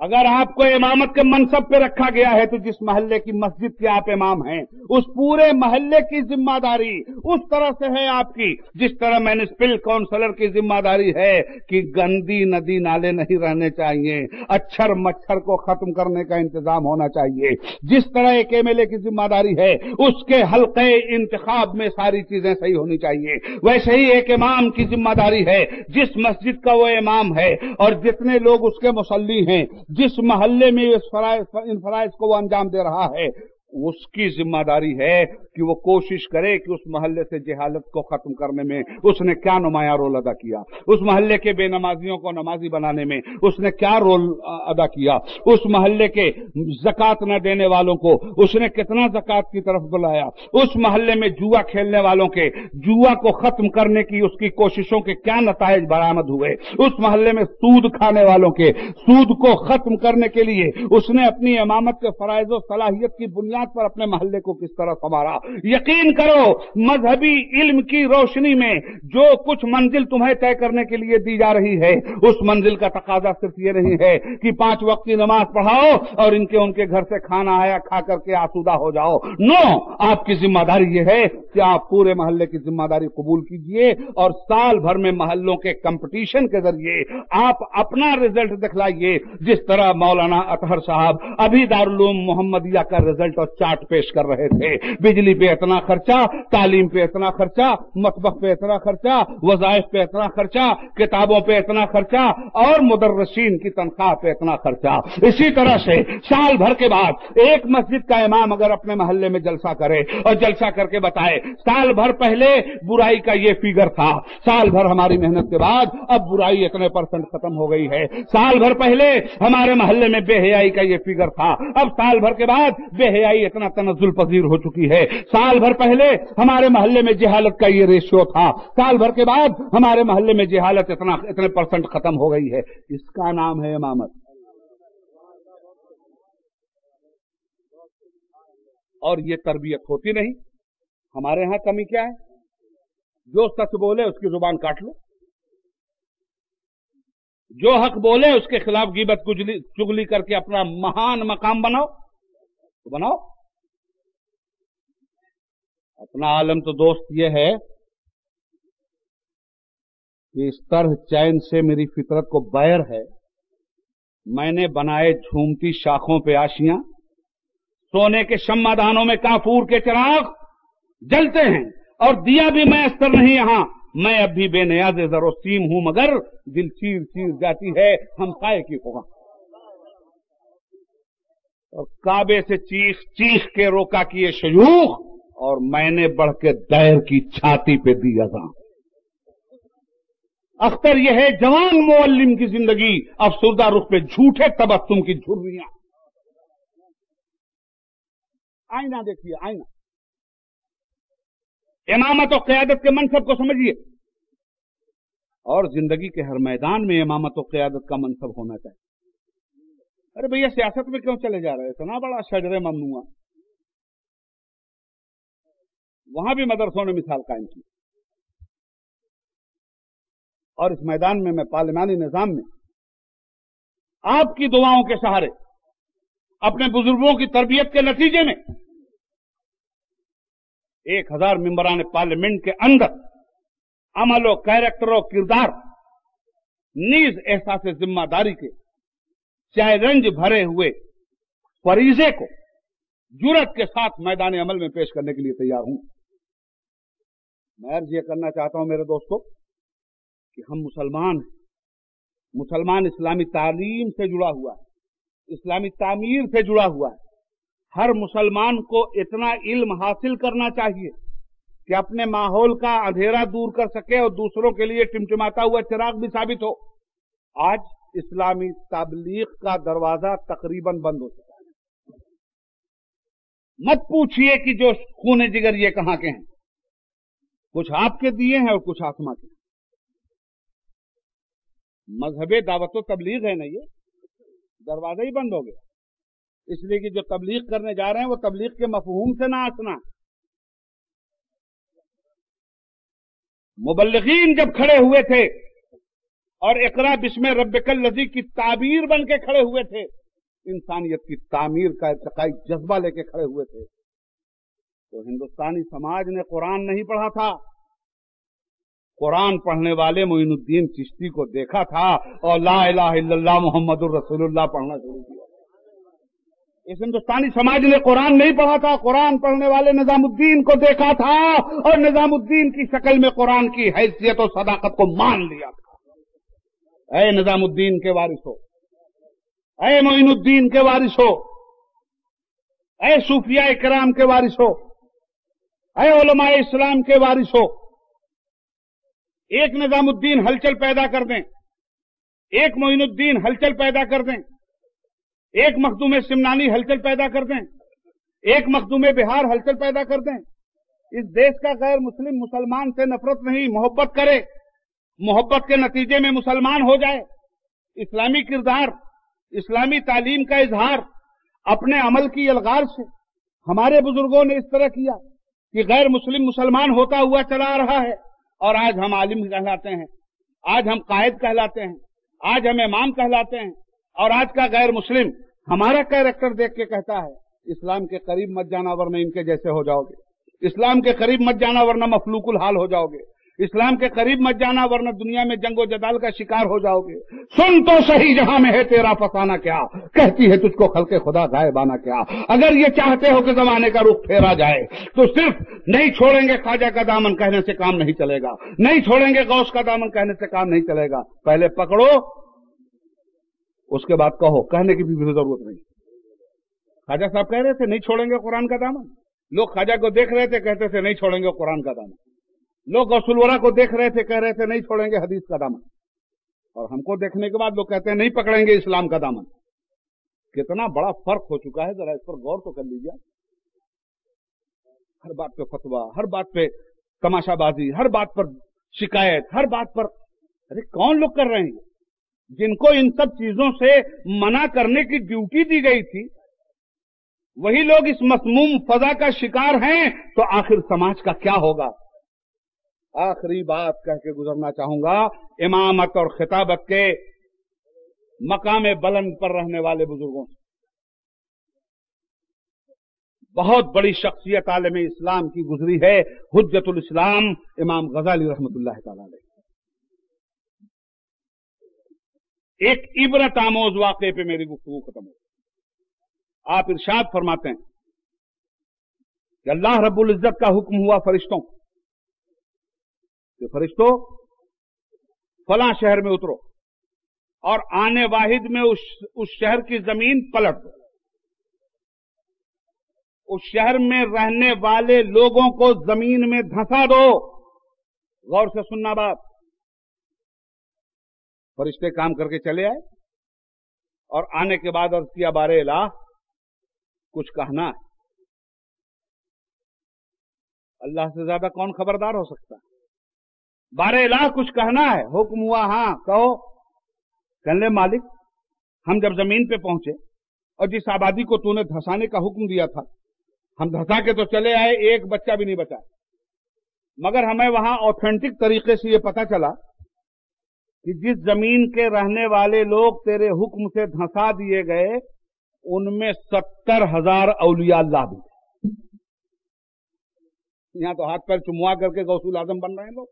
अगर आपको इमामत के मनसब पे रखा गया है तो जिस मोहल्ले की मस्जिद के आप इमाम हैं, उस पूरे मोहल्ले की ज़िम्मेदारी उस तरह से है आपकी। जिस तरह म्यूनिसिपल काउंसलर की ज़िम्मेदारी है कि गंदी नदी नाले नहीं रहने चाहिए अच्छर मच्छर को खत्म करने का इंतज़ाम होना चाहिए। जिस तरह एक एमएलए की ज़िम्मेदारी है, उसके हल्के इंतखाब में सारी चीज़ें सही होनी चाहिए। वैसे ही एक इमाम की ज़िम्मेदारी है, जिस मस्जिद का वो इमाम है, और जितने लोग उसके मुसल्ली हैं जिस मोहल्ले में इस इन फराइज को वो अंजाम दे रहा है उसकी ज़िम्मेदारी है कि वो कोशिश करे कि उस मोहल्ले से जहालत को खत्म करने में। उसने क्या नुमाया रोल अदा किया? उस मोहल्ले के बेनमाजियों को नमाजी बनाने में उसने क्या रोल अदा किया? उस मोहल्ले के जक़ात न देने वालों को उसने कितना जक़ात की तरफ़ बुलाया? उस मोहल्ले में जुआ खेलने वालों के, जुआ को खत्म करने की उसकी कोशिशों के क्या नतज बरामद हुए? उस मोहल्ले में सूद खाने वालों के, सूद को खत्म करने के लिए उसने अपनी इमामत के फराइज सलाहियत की बुनियाद बुनियाद पर अपने मोहल्ले को किस तरह संवारा? यकीन करो, मजहबी इल्म की रोशनी में जो कुछ मंजिल तुम्हें तय करने के लिए दी जा रही है, उस मंजिल का तकाजा सिर्फ़ ये नहीं है कि पाँच वक्त की नमाज़ पढ़ाओ और इनके उनके घर से खाना आया, खा करके आसूदा हो जाओ। नो! आपकी ज़िम्मेदारी ये है कि आप पूरे मोहल्ले की ज़िम्मेदारी कबूल कीजिए और साल भर में मोहल्लों के कंपटीशन के ज़रिए आप अपना रिज़ल्ट दिखलाइए। जिस तरह मौलाना अतहर साहब अभी दारुलूम मोहम्मदिया का रिज़ल्ट चार्ट पेश कर रहे थे। बिजली पे इतना खर्चा, तालीम पे इतना खर्चा मतबक पे इतना खर्चा वजायफ पे इतना खर्चा, किताबों पे इतना खर्चा और मुदर्रसीन की तनख्वाह पे इतना खर्चा। इसी तरह से साल भर के बाद एक मस्जिद का इमाम अगर अपने मोहल्ले में जलसा करे और जलसा करके बताए, साल भर पहले बुराई का ये फिगर था। साल भर हमारी मेहनत के बाद अब बुराई इतने परसेंट खत्म हो गई है। साल भर पहले हमारे मोहल्ले में बेहयाई का ये फिगर था। अब साल भर के बाद बेहयाई इतना तनजुल पजीर हो चुकी है। साल भर पहले हमारे मोहल्ले में जिहालत का ये रेशियो था। साल भर के बाद हमारे मोहल्ले में जिहालत इतना, इतने परसेंट खत्म हो गई है। इसका नाम है इमामत। और ये तरबियत होती नहीं। हमारे यहाँ कमी क्या है? जो सच बोले, उसकी ज़ुबान काट लो। जो हक बोले, उसके खिलाफ गिबत चुगली करके अपना महान मकाम बनाओ। तो बनाओ। अपना आलम तो दोस्त ये है कि इस तरह चैन से मेरी फितरत को बैर है। मैंने बनाए झूमती शाखों पे आशियाँ। सोने के शम्मादानों में काफूर के चिराग जलते हैं और दिया भी मैं अस्तर नहीं यहाँ। मैं अब भी बेनियाज जरो सीम हूँ मगर दिल चीर चीर जाती है हम काय की होगा और काबे से चीख चीख के रोका किए शयूख, और मैंने बढ़ के दैर की छाती पे दी अजा अख्तर यह है, जवान मुअल्लिम की ज़िंदगी अफसुरदा रुख पे झूठे तबस्सुम की झुर्रियाँ। आईना देखिए, आईना। इमामत और क्यादत के मनसब को समझिए। और ज़िंदगी के हर मैदान में इमामत और क्यादत का मनसब होना चाहिए। अरे भैया, सियासत में क्यों चले जा रहे इतना बड़ा शजर ममनुआ। वहाँ भी मदरसों ने मिसाल कायम की। और इस मैदान में, मैं पार्लिमानी निज़ाम में, आपकी दुआओं के सहारे, अपने बुज़ुर्गों की तरबियत के नतीजे में, एक हज़ार मेंबरान पार्लियामेंट के अंदर अमल कैरेक्टर किरदार, नीज एहसास ज़िम्मेदारी के चैलेंज भरे हुए फरीजे को जुरत के साथ मैदान अमल में पेश करने के लिए तैयार हूँ। मैं अर्ज़ ये करना चाहता हूँ मेरे दोस्तों कि हम मुसलमान हैं। मुसलमान इस्लामी तालीम से जुड़ा हुआ है। इस्लामी तामीर से जुड़ा हुआ है। हर मुसलमान को इतना इल्म हासिल करना चाहिए कि अपने माहौल का अंधेरा दूर कर सके और दूसरों के लिए टिमटिमाता हुआ चिराग भी साबित हो। आज इस्लामी तबलीग का दरवाज़ा तकरीबन बंद हो चुका है। मत पूछिए कि जो खून जिगर ये कहाँ के हैं? कुछ आपके दिए हैं और कुछ आसमा के। मज़हब दावत तबलीग है ना ये? दरवाज़ा ही बंद हो गया। इसलिए कि जो तबलीग करने जा रहे हैं, वो तबलीग के मफहूम से ना आसना। मुबल्लिगीन जब खड़े हुए थे और इकरा बिस्म रब्बिकल लजी की ताबीर बन के खड़े हुए थे। इंसानियत की तामीर का इतकाई जज्बा लेके खड़े हुए थे। तो हिंदुस्तानी समाज ने कुरान नहीं पढ़ा था। कुरान पढ़ने वाले मोइनुद्दीन चिश्ती को देखा था और ला मोहम्मद रसूलुल्लाह पढ़ना शुरू किया। इस हिंदुस्तानी समाज ने कुरान नहीं पढ़ा था। कुरान पढ़ने वाले निजामुद्दीन को देखा था और निजामुद्दीन की शक्ल में कुरान की हैसियत और सदाकत को मान लिया था। अय निजामुद्दीन के वारिस हो। अय मोइनुद्दीन के वारिस हो। अय सूफिया कराम के वारिस हो। अय उलमा इस्लाम के वारिस हो। एक निजामुद्दीन हलचल पैदा कर दें। एक मोइनुद्दीन हलचल पैदा कर दें। एक मखदूम सिमनानी हलचल पैदा कर दें। एक मखदूम बिहार हलचल पैदा कर दें। इस देश का गैर मुस्लिम मुसलमान से नफरत नहीं, मोहब्बत करे। मोहब्बत के नतीजे में मुसलमान हो जाए, इस्लामी किरदार, इस्लामी तालीम का इजहार, अपने अमल की अलगार से। हमारे बुज़ुर्गों ने इस तरह किया कि गैर मुस्लिम मुसलमान होता हुआ चला रहा है और आज हम आलिम कहलाते हैं, आज हम कायद कहलाते हैं, आज हम इमाम कहलाते हैं और आज का गैर मुस्लिम हमारा कैरेक्टर देख के कहता है, इस्लाम के करीब मत जाना वरना इनके जैसे हो जाओगे। इस्लाम के करीब मत जाना वरना मफलूकुल हाल हो जाओगे। इस्लाम के करीब मत जाना, वरना दुनिया में जंगो जदाल का शिकार हो जाओगे। सुन तो सही, जहाँ में है तेरा फसाना क्या? कहती है, तुझको खलके खुदा गायबाना क्या? अगर ये चाहते हो कि जमाने का रुख फेरा जाए तो सिर्फ़ नहीं छोड़ेंगे ख्वाजा का दामन, कहने से काम नहीं चलेगा। नहीं छोड़ेंगे गौश का दामन, कहने से काम नहीं चलेगा। पहले पकड़ो, उसके बाद कहो। कहने की भी ज़रूरत नहीं। ख्वाजा साहब कह रहे थे, नहीं छोड़ेंगे कुरान का दामन। लोग ख्वाजा को देख रहे थे, कहते थे, नहीं छोड़ेंगे कुरान का दामन। लोग गौसुलवरा को देख रहे थे, कह रहे थे, नहीं छोड़ेंगे हदीस का दामन। और हमको देखने के बाद लोग कहते हैं, नहीं पकड़ेंगे इस्लाम का दामन। कितना बड़ा फ़र्क हो चुका है, जरा इस पर गौर तो कर लीजिए। हर बात पे फतवा, हर बात पे तमाशाबाजी, हर बात पर शिकायत, हर बात पर, अरे कौन लोग कर रहे हैं? जिनको इन सब चीज़ों से मना करने की ड्यूटी दी गई थी, वही लोग इस मसमूम फजा का शिकार हैं तो आखिर समाज का क्या होगा? आखिरी बात कह के गुजरना चाहूँगा, इमामत और खिताबत के मकाम बुलंद पर रहने वाले बुज़ुर्गों से। बहुत बड़ी शख्सियत आलम इस्लाम की गुजरी है हजतुल इस्लाम, इमाम गजाली रहमत एक इबरत आमोज वाक़े पे मेरी गुफ्तु खत्म हो आप इरशाद फरमाते हैं कि अल्लाह रब्बुल इज़्ज़त का हुक्म हुआ फरिश्तों कि फरिश्तों, फला शहर में उतरो और आने वाहिद में उस उस शहर की ज़मीन पलट दो। उस शहर में रहने वाले लोगों को ज़मीन में धंसा दो। गौर से सुनना बात। फरिश्ते काम करके चले आए और आने के बाद अर्ज़ किया, बारे ला, कुछ कहना अल्लाह से ज़्यादा कौन खबरदार हो सकता है? बारह लाख कुछ कहना है। हुक्म हुआ हाँ कहो। कहने मालिक, हम जब ज़मीन पे पहुँचे और जिस आबादी को तूने धसाने का हुक्म दिया था, हम धसा के तो चले आए, एक बच्चा भी नहीं बचा। मगर हमें वहाँ ऑथेंटिक तरीके से ये पता चला कि जिस ज़मीन के रहने वाले लोग तेरे हुक्म से धंसा दिए गए, उनमें सत्तर हज़ार अलिया अल्लाह भी यहाँ तो हाथ पैर चुमवा करके गौसूल आज़म बन रहे हैं लोग।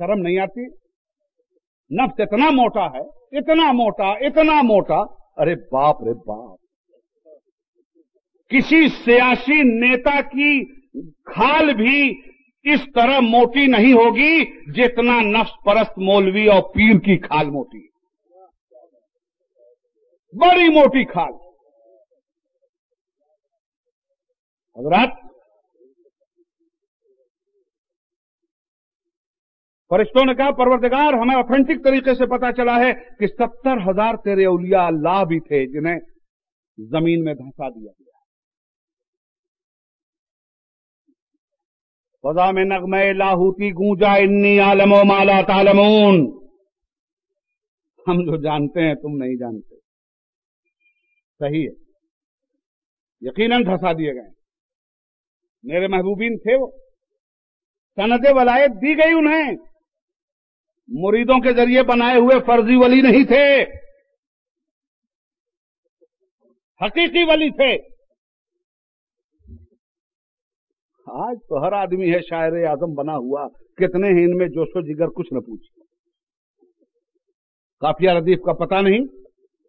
शर्म नहीं आती। नफ्स इतना मोटा है, इतना मोटा इतना मोटा। अरे बाप रे बाप। किसी सियासी नेता की खाल भी इस तरह मोटी नहीं होगी जितना नफ्स परस्त मौलवी और पीर की खाल मोटी। बड़ी मोटी खाल। हजरात फरिश्तों ने कहा, परवरदिगार, हमें ऑथेंटिक तरीके से पता चला है कि सत्तर हज़ार तेरे उलिया अल्लाह भी थे जिन्हें ज़मीन में धंसा दिया गया फजा में नगमे लाहूती गूंजा, इन्नी आलमो माला तालमून। हम जो जानते हैं, तुम नहीं जानते। सही है। यकीनन धंसा दिए गए मेरे महबूबीन थे वो। सनद वलायत दी गई उन्हें। मुरीदों के ज़रिए बनाए हुए फर्जी वली नहीं थे। हकीकी वली थे। आज तो हर आदमी है शायर आज़म बना हुआ, कितने हैं इनमें जोशो जिगर कुछ न पूछ। काफिया रदीफ का पता नहीं,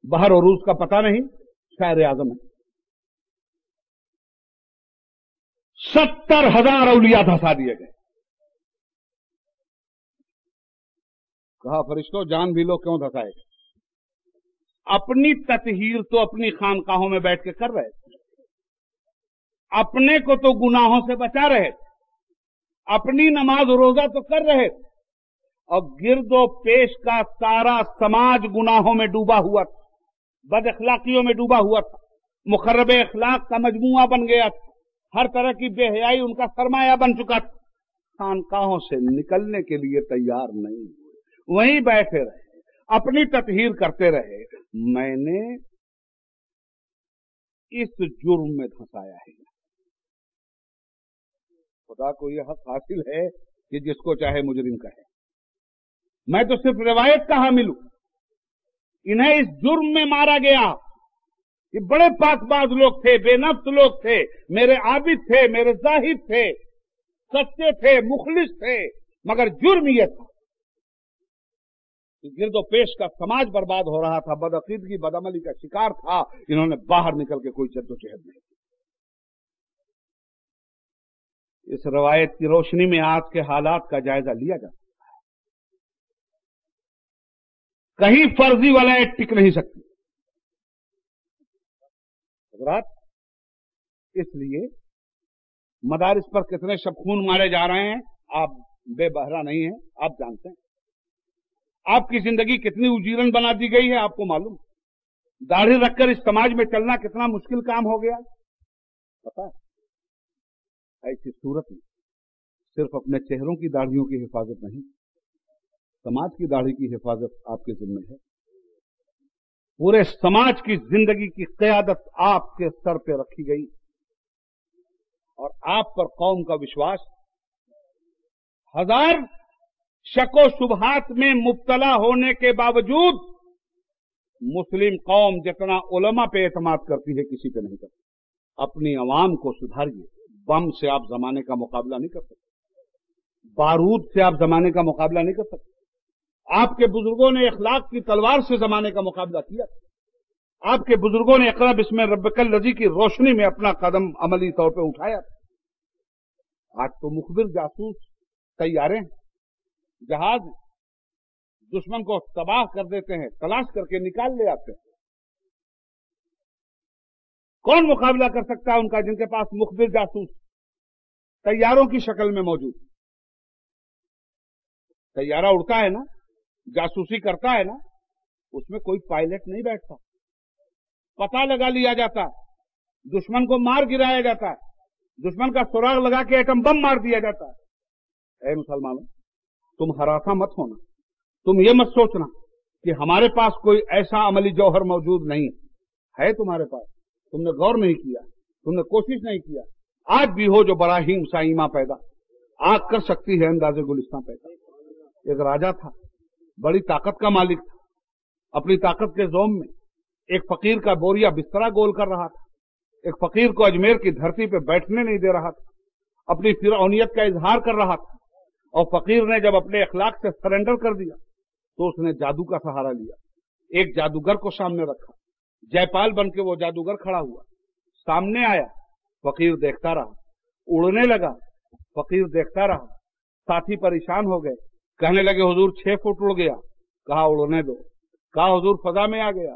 बाहर और रूस का पता नहीं, शायर आज़म है। सत्तर हज़ार अलिया धसा दिए गए। कहा, फरिश्तों, जान भी लो क्यों धसाए? अपनी ततहीर तो अपनी खानकाहों में बैठ के कर रहे थे। अपने को तो गुनाहों से बचा रहे थे। अपनी नमाज़ रोजा तो कर रहे थे। और गिरदो पेश का सारा समाज गुनाहों में डूबा हुआ था। बद अखलाकियों में डूबा हुआ था। मुखरब अखलाक का मजमुआ बन गया था। हर तरह की बेहयाई उनका सरमाया बन चुका था। खानकाहों से निकलने के लिए तैयार नहीं हुआ। वहीं बैठे रहे, अपनी ततहीर करते रहे, मैंने इस जुर्म में धंसाया है। खुदा को यह हक हासिल है कि जिसको चाहे मुजरिम कहे। मैं तो सिर्फ़ रिवायत का हामिल हूँ। इन्हें इस जुर्म में मारा गया। ये बड़े पाकबाज लोग थे बेनफ्त लोग थे, मेरे आबिद थे, मेरे जाहिद थे, सच्चे थे, मुखलिस थे, मगर जुर्म यह था। गिरदो पेश का समाज बर्बाद हो रहा था बदअकीदगी बदअमली का शिकार था, इन्होंने बाहर निकल के कोई जद्दोजहद नहीं इस रवायत की रोशनी में आज के हालात का जायजा लिया जा सकता है। कहीं फर्जी वाले टिक नहीं सकती। इसलिए मदारिस पर कितने शब खून मारे जा रहे हैं, आप बेबहरा नहीं है, आप जानते हैं। आपकी ज़िंदगी कितनी उजीरन बना दी गई है आपको मालूम? दाढ़ी रखकर इस समाज में चलना कितना मुश्किल काम हो गया? पता है? ऐसी सूरत में सिर्फ़ अपने चेहरों की दाढ़ियों की हिफाजत नहीं, समाज की दाढ़ी की हिफाजत आपके जिम्मे है। पूरे समाज की ज़िंदगी की क्यादत आपके सर पे रखी गई। और आप पर कौम का विश्वास, हज़ार शको शुभात में मुबतला होने के बावजूद मुस्लिम कौम जितना उलमा पे एतमाद करती है, किसी पे नहीं करती। अपनी अवाम को सुधारिए। बम से आप जमाने का मुकाबला नहीं कर सकते। बारूद से आप जमाने का मुकाबला नहीं कर सकते। आपके बुज़ुर्गों ने इखलाक की तलवार से जमाने का मुकाबला किया। आपके बुज़ुर्गों ने अकरब इसमें रबकल रज़ी की रोशनी में अपना कदम अमली तौर पर उठाया। आज तो मुखबिर जासूस तैयारे जहाज़ दुश्मन को तबाह कर देते हैं, तलाश करके निकाल ले आते हैं। कौन मुकाबला कर सकता है उनका जिनके पास मुखबिर जासूस तैयारों की शक्ल में मौजूद? तैयारा उड़ता है ना, जासूसी करता है ना, उसमें कोई पायलट नहीं बैठता। पता लगा लिया जाता है दुश्मन को मार गिराया जाता है दुश्मन का सुराग लगा के एटम बम मार दिया जाता। है मुसलमानों तुम हरासा मत होना। तुम ये मत सोचना कि हमारे पास कोई ऐसा अमली जौहर मौजूद नहीं है तुम्हारे पास। तुमने गौर नहीं किया, तुमने कोशिश नहीं किया। आज भी हो जो बराहीम साइमा पैदा। आग कर सकती है अंदाजे गुलिस्तान पैदा। एक राजा था, बड़ी ताकत का मालिक था। अपनी ताकत के जोम में एक फकीर का बोरिया बिस्तरा गोल कर रहा था। एक फकीर को अजमेर की धरती पर बैठने नहीं दे रहा था। अपनी फिरौनियत का इजहार कर रहा था। और फकीर ने जब अपने अखलाक से सरेंडर कर दिया तो उसने जादू का सहारा लिया। एक जादूगर को सामने रखा। जयपाल बन के वो जादूगर खड़ा हुआ। सामने आया। फकीर देखता रहा। उड़ने लगा। फकीर देखता रहा। साथी परेशान हो गए। कहने लगे, हुजूर, छह फुट उड़ गया। कहा, उड़ने दो। कहा, हुजूर, फजा में आ गया।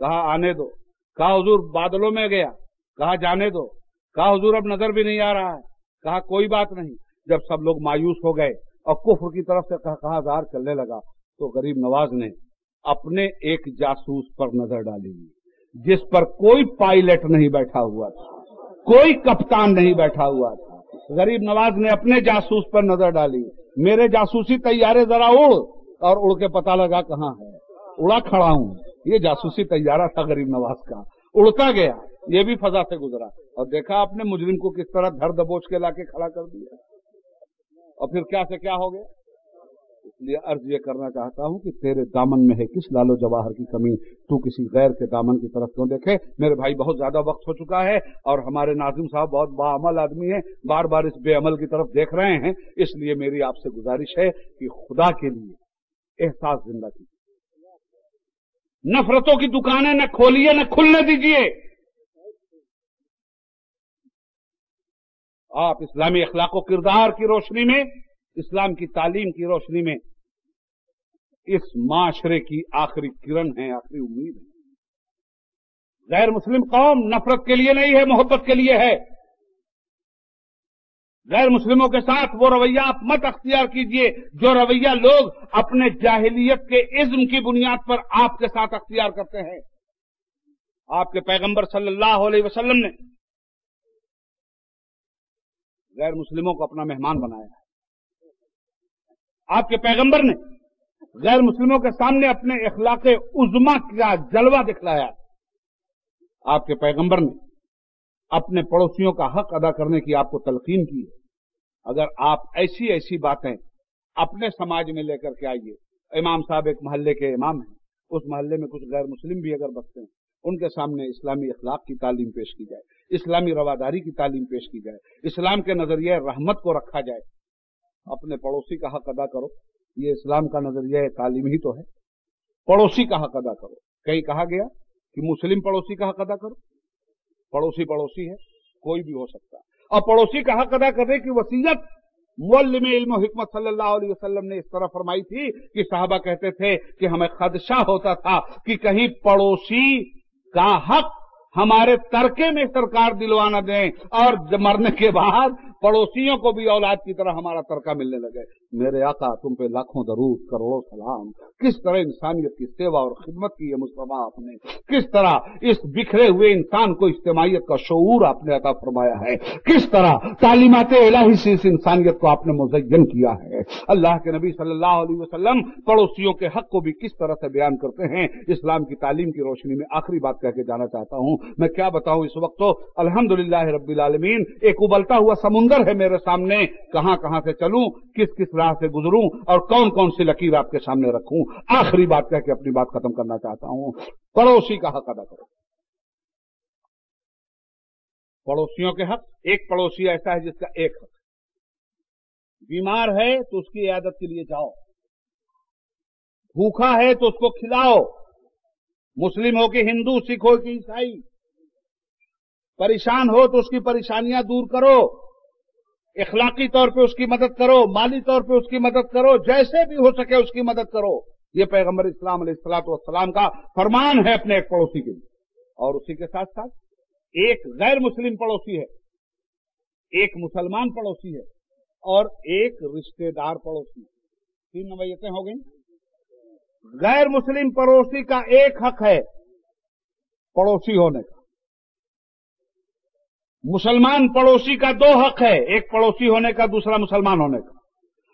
कहा, आने दो। कहा, हुजूर, बादलों में गया। कहा, जाने दो। कहा, हुजूर, अब नज़र भी नहीं आ रहा है। कहा, कोई बात नहीं। जब सब लोग मायूस हो गए और कुफर की तरफ़ से कहा कहा जार चलने लगा तो गरीब नवाज़ ने अपने एक जासूस पर नज़र डाली, जिस पर कोई पायलट नहीं बैठा हुआ था, कोई कप्तान नहीं बैठा हुआ था। गरीब नवाज़ ने अपने जासूस पर नज़र डाली, मेरे जासूसी तैयारे जरा उड़, और उड़ के पता लगा कहाँ है। उड़ा खड़ा हूँ, ये जासूसी तैयारा था गरीब नवाज़ का। उड़ता गया, ये भी फजा से गुजरा, और देखा आपने मुजरिम को किस तरह धर दबोच के लाके खड़ा कर दिया। और फिर क्या से क्या हो गया? इसलिए अर्ज़ ये करना चाहता हूँ कि तेरे दामन में है किस लालो जवाहर की कमी? तू किसी गैर के दामन की तरफ़ क्यों देखे? मेरे भाई बहुत ज़्यादा वक्त हो चुका है और हमारे नाजिम साहब बहुत बामल आदमी है बार बार इस बेअमल की तरफ़ देख रहे हैं। इसलिए मेरी आपसे गुजारिश है कि खुदा के लिए एहसास ज़िंदा कीजिए। नफरतों की दुकानें न खोलिए, न खुलने दीजिए। आप इस्लामी अखलाक किरदार की रोशनी में, इस्लाम की तालीम की रोशनी में, इस माशरे की आखिरी किरण है, आखिरी उम्मीद है। गैर मुस्लिम कौम नफरत के लिए नहीं है, मोहब्बत के लिए है। गैर मुस्लिमों के साथ वो रवैया आप मत अख्तियार कीजिए, जो रवैया लोग अपने जाहिलियत के इज्म की बुनियाद पर आपके साथ अख्तियार करते हैं। आपके पैगंबर सल्लल्लाहु अलैहि वसल्लम ने गैर मुस्लिमों को अपना मेहमान बनाया है। आपके पैगंबर ने गैर मुस्लिमों के सामने अपने इखलाक उजमा का जलवा दिखलाया। आपके पैगंबर ने अपने पड़ोसियों का हक अदा करने की आपको तलकीन की है। अगर आप ऐसी ऐसी बातें अपने समाज में लेकर के आइए, इमाम साहब एक मोहल्ले के इमाम हैं, उस मोहल्ले में कुछ गैर मुस्लिम भी अगर बसते हैं, उनके सामने इस्लामी अखलाक की तालीम पेश की जाए। इस्लामी रवादारी की तालीम पेश की जाए, इस्लाम के नज़रिए रहमत को रखा जाए, अपने पड़ोसी का हक अदा करो। ये इस्लाम का नज़रिया तालीम ही तो है। पड़ोसी का हक अदा करो। कहीं कहा गया कि मुस्लिम पड़ोसी का हक अदा करो। पड़ोसी पड़ोसी है, कोई भी हो सकता है। और पड़ोसी का हक अदा करने की वसीयत मोल्लिम इल्म हिकमत ने इस तरह फरमाई थी कि साहबा कहते थे कि हमें खदशा होता था कि कहीं पड़ोसी का हक हमारे तरके में सरकार दिलवाना दें और मरने के बाद पड़ोसियों को भी औलाद की तरह हमारा तरका मिलने लगे। मेरे आका, तुम पे लाखों दरूद, करोड़ों सलाम। किस तरह इंसानियत की सेवा और खिदमत की है मुस्तफ़ा आपने? किस तरह इस बिखरे हुए इंसान को इज्तमाहीत का शूर आपने अता फरमाया है? किस तरह तालीमत इलाही से इस इंसानियत को आपने मुजयन किया है? अल्लाह के नबी सल्लल्लाहु अलैहि वसल्लम पड़ोसियों के हक को भी किस तरह से बयान करते हैं? इस्लाम की तालीम की रोशनी में आखिरी बात कह के जाना चाहता हूँ। मैं क्या बताऊँ इस वक्त तो? अल्हम्दुलिल्लाह रब्बिल आलमीन, एक उबलता हुआ समुंदर है मेरे सामने। कहाँ कहाँ से चलूँ? किस किस राह से गुजरूं? और कौन कौन सी लकीर आपके सामने रखूँ? आखिरी बात कह के अपनी बात खत्म करना चाहता हूँ। पड़ोसी का हक अदा करो। पड़ोसियों के हक? एक पड़ोसी ऐसा है जिसका एक हक। बीमार है तो उसकी इयादत के लिए जाओ। भूखा है तो उसको खिलाओ। मुस्लिम हो कि हिंदू, सिख हो कि ईसाई। परेशान हो तो उसकी परेशानियाँ दूर करो। इखलाकी तौर पे उसकी मदद करो, माली तौर पे उसकी मदद करो, जैसे भी हो सके उसकी मदद करो। ये पैगंबर इस्लाम सलाम का फरमान है अपने एक पड़ोसी के लिए। और उसी के साथ साथ एक गैर मुस्लिम पड़ोसी है, एक मुसलमान पड़ोसी है और एक रिश्तेदार पड़ोसी तीन नवैयतें हो गई। गैर मुस्लिम पड़ोसी का एक हक है पड़ोसी होने का। मुसलमान पड़ोसी का दो हक है, एक पड़ोसी होने का, दूसरा मुसलमान होने का।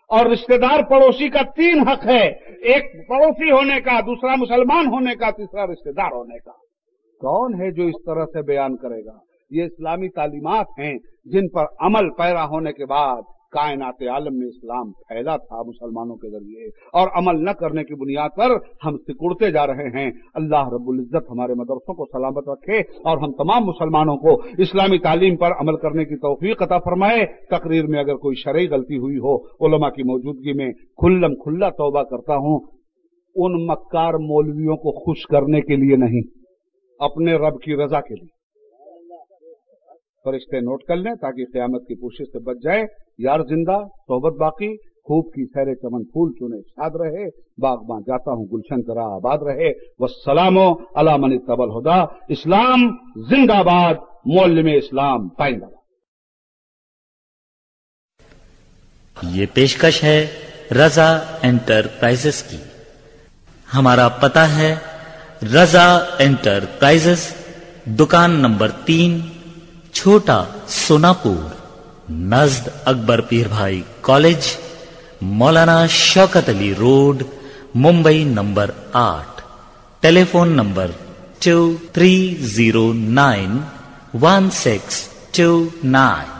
और रिश्तेदार पड़ोसी का तीन हक है, एक पड़ोसी होने का, दूसरा मुसलमान होने का, तीसरा रिश्तेदार होने का। कौन है जो इस तरह से बयान करेगा? ये इस्लामी तालीमत हैं जिन पर अमल पैरा होने के बाद कायनात आलम में इस्लाम फैला था मुसलमानों के ज़रिए। और अमल न करने की बुनियाद पर हम सिकुड़ते जा रहे हैं। अल्लाह रब्बुल इज़्ज़त हमारे मदरसों को सलामत रखे और हम तमाम मुसलमानों को इस्लामी तालीम पर अमल करने की तोफीक अता फरमाए। तकरीर में अगर कोई शरय गलती हुई हो, उलमा की मौजूदगी में खुल्लम खुल्ला तोबा करता हूँ, उन मक्कार मौलवियों को खुश करने के लिए नहीं, अपने रब की रजा के लिए। फरिश्ते नोट कर लें ताकि क्यामत की कोशिश से बच जाए। यार ज़िंदा सोहबत बाकी, खूब की सैरे चमन फूल चुने शाद रहे बागबान जाता हूँ, गुलशन करा आबाद रहे। वह सलामो अला मन तबल होदा। इस्लाम जिंदाबाद मोल में इस्लाम पाइंदा। ये पेशकश है रजा एंटरप्राइजेस की। हमारा पता है रजा एंटरप्राइजेस, दुकान नंबर तीन, छोटा Sonapur. Najd Akbar Peer Bhai college, Maulana Shaukat Ali road, Mumbai number आठ। Telephone number two three zero nine one six two nine.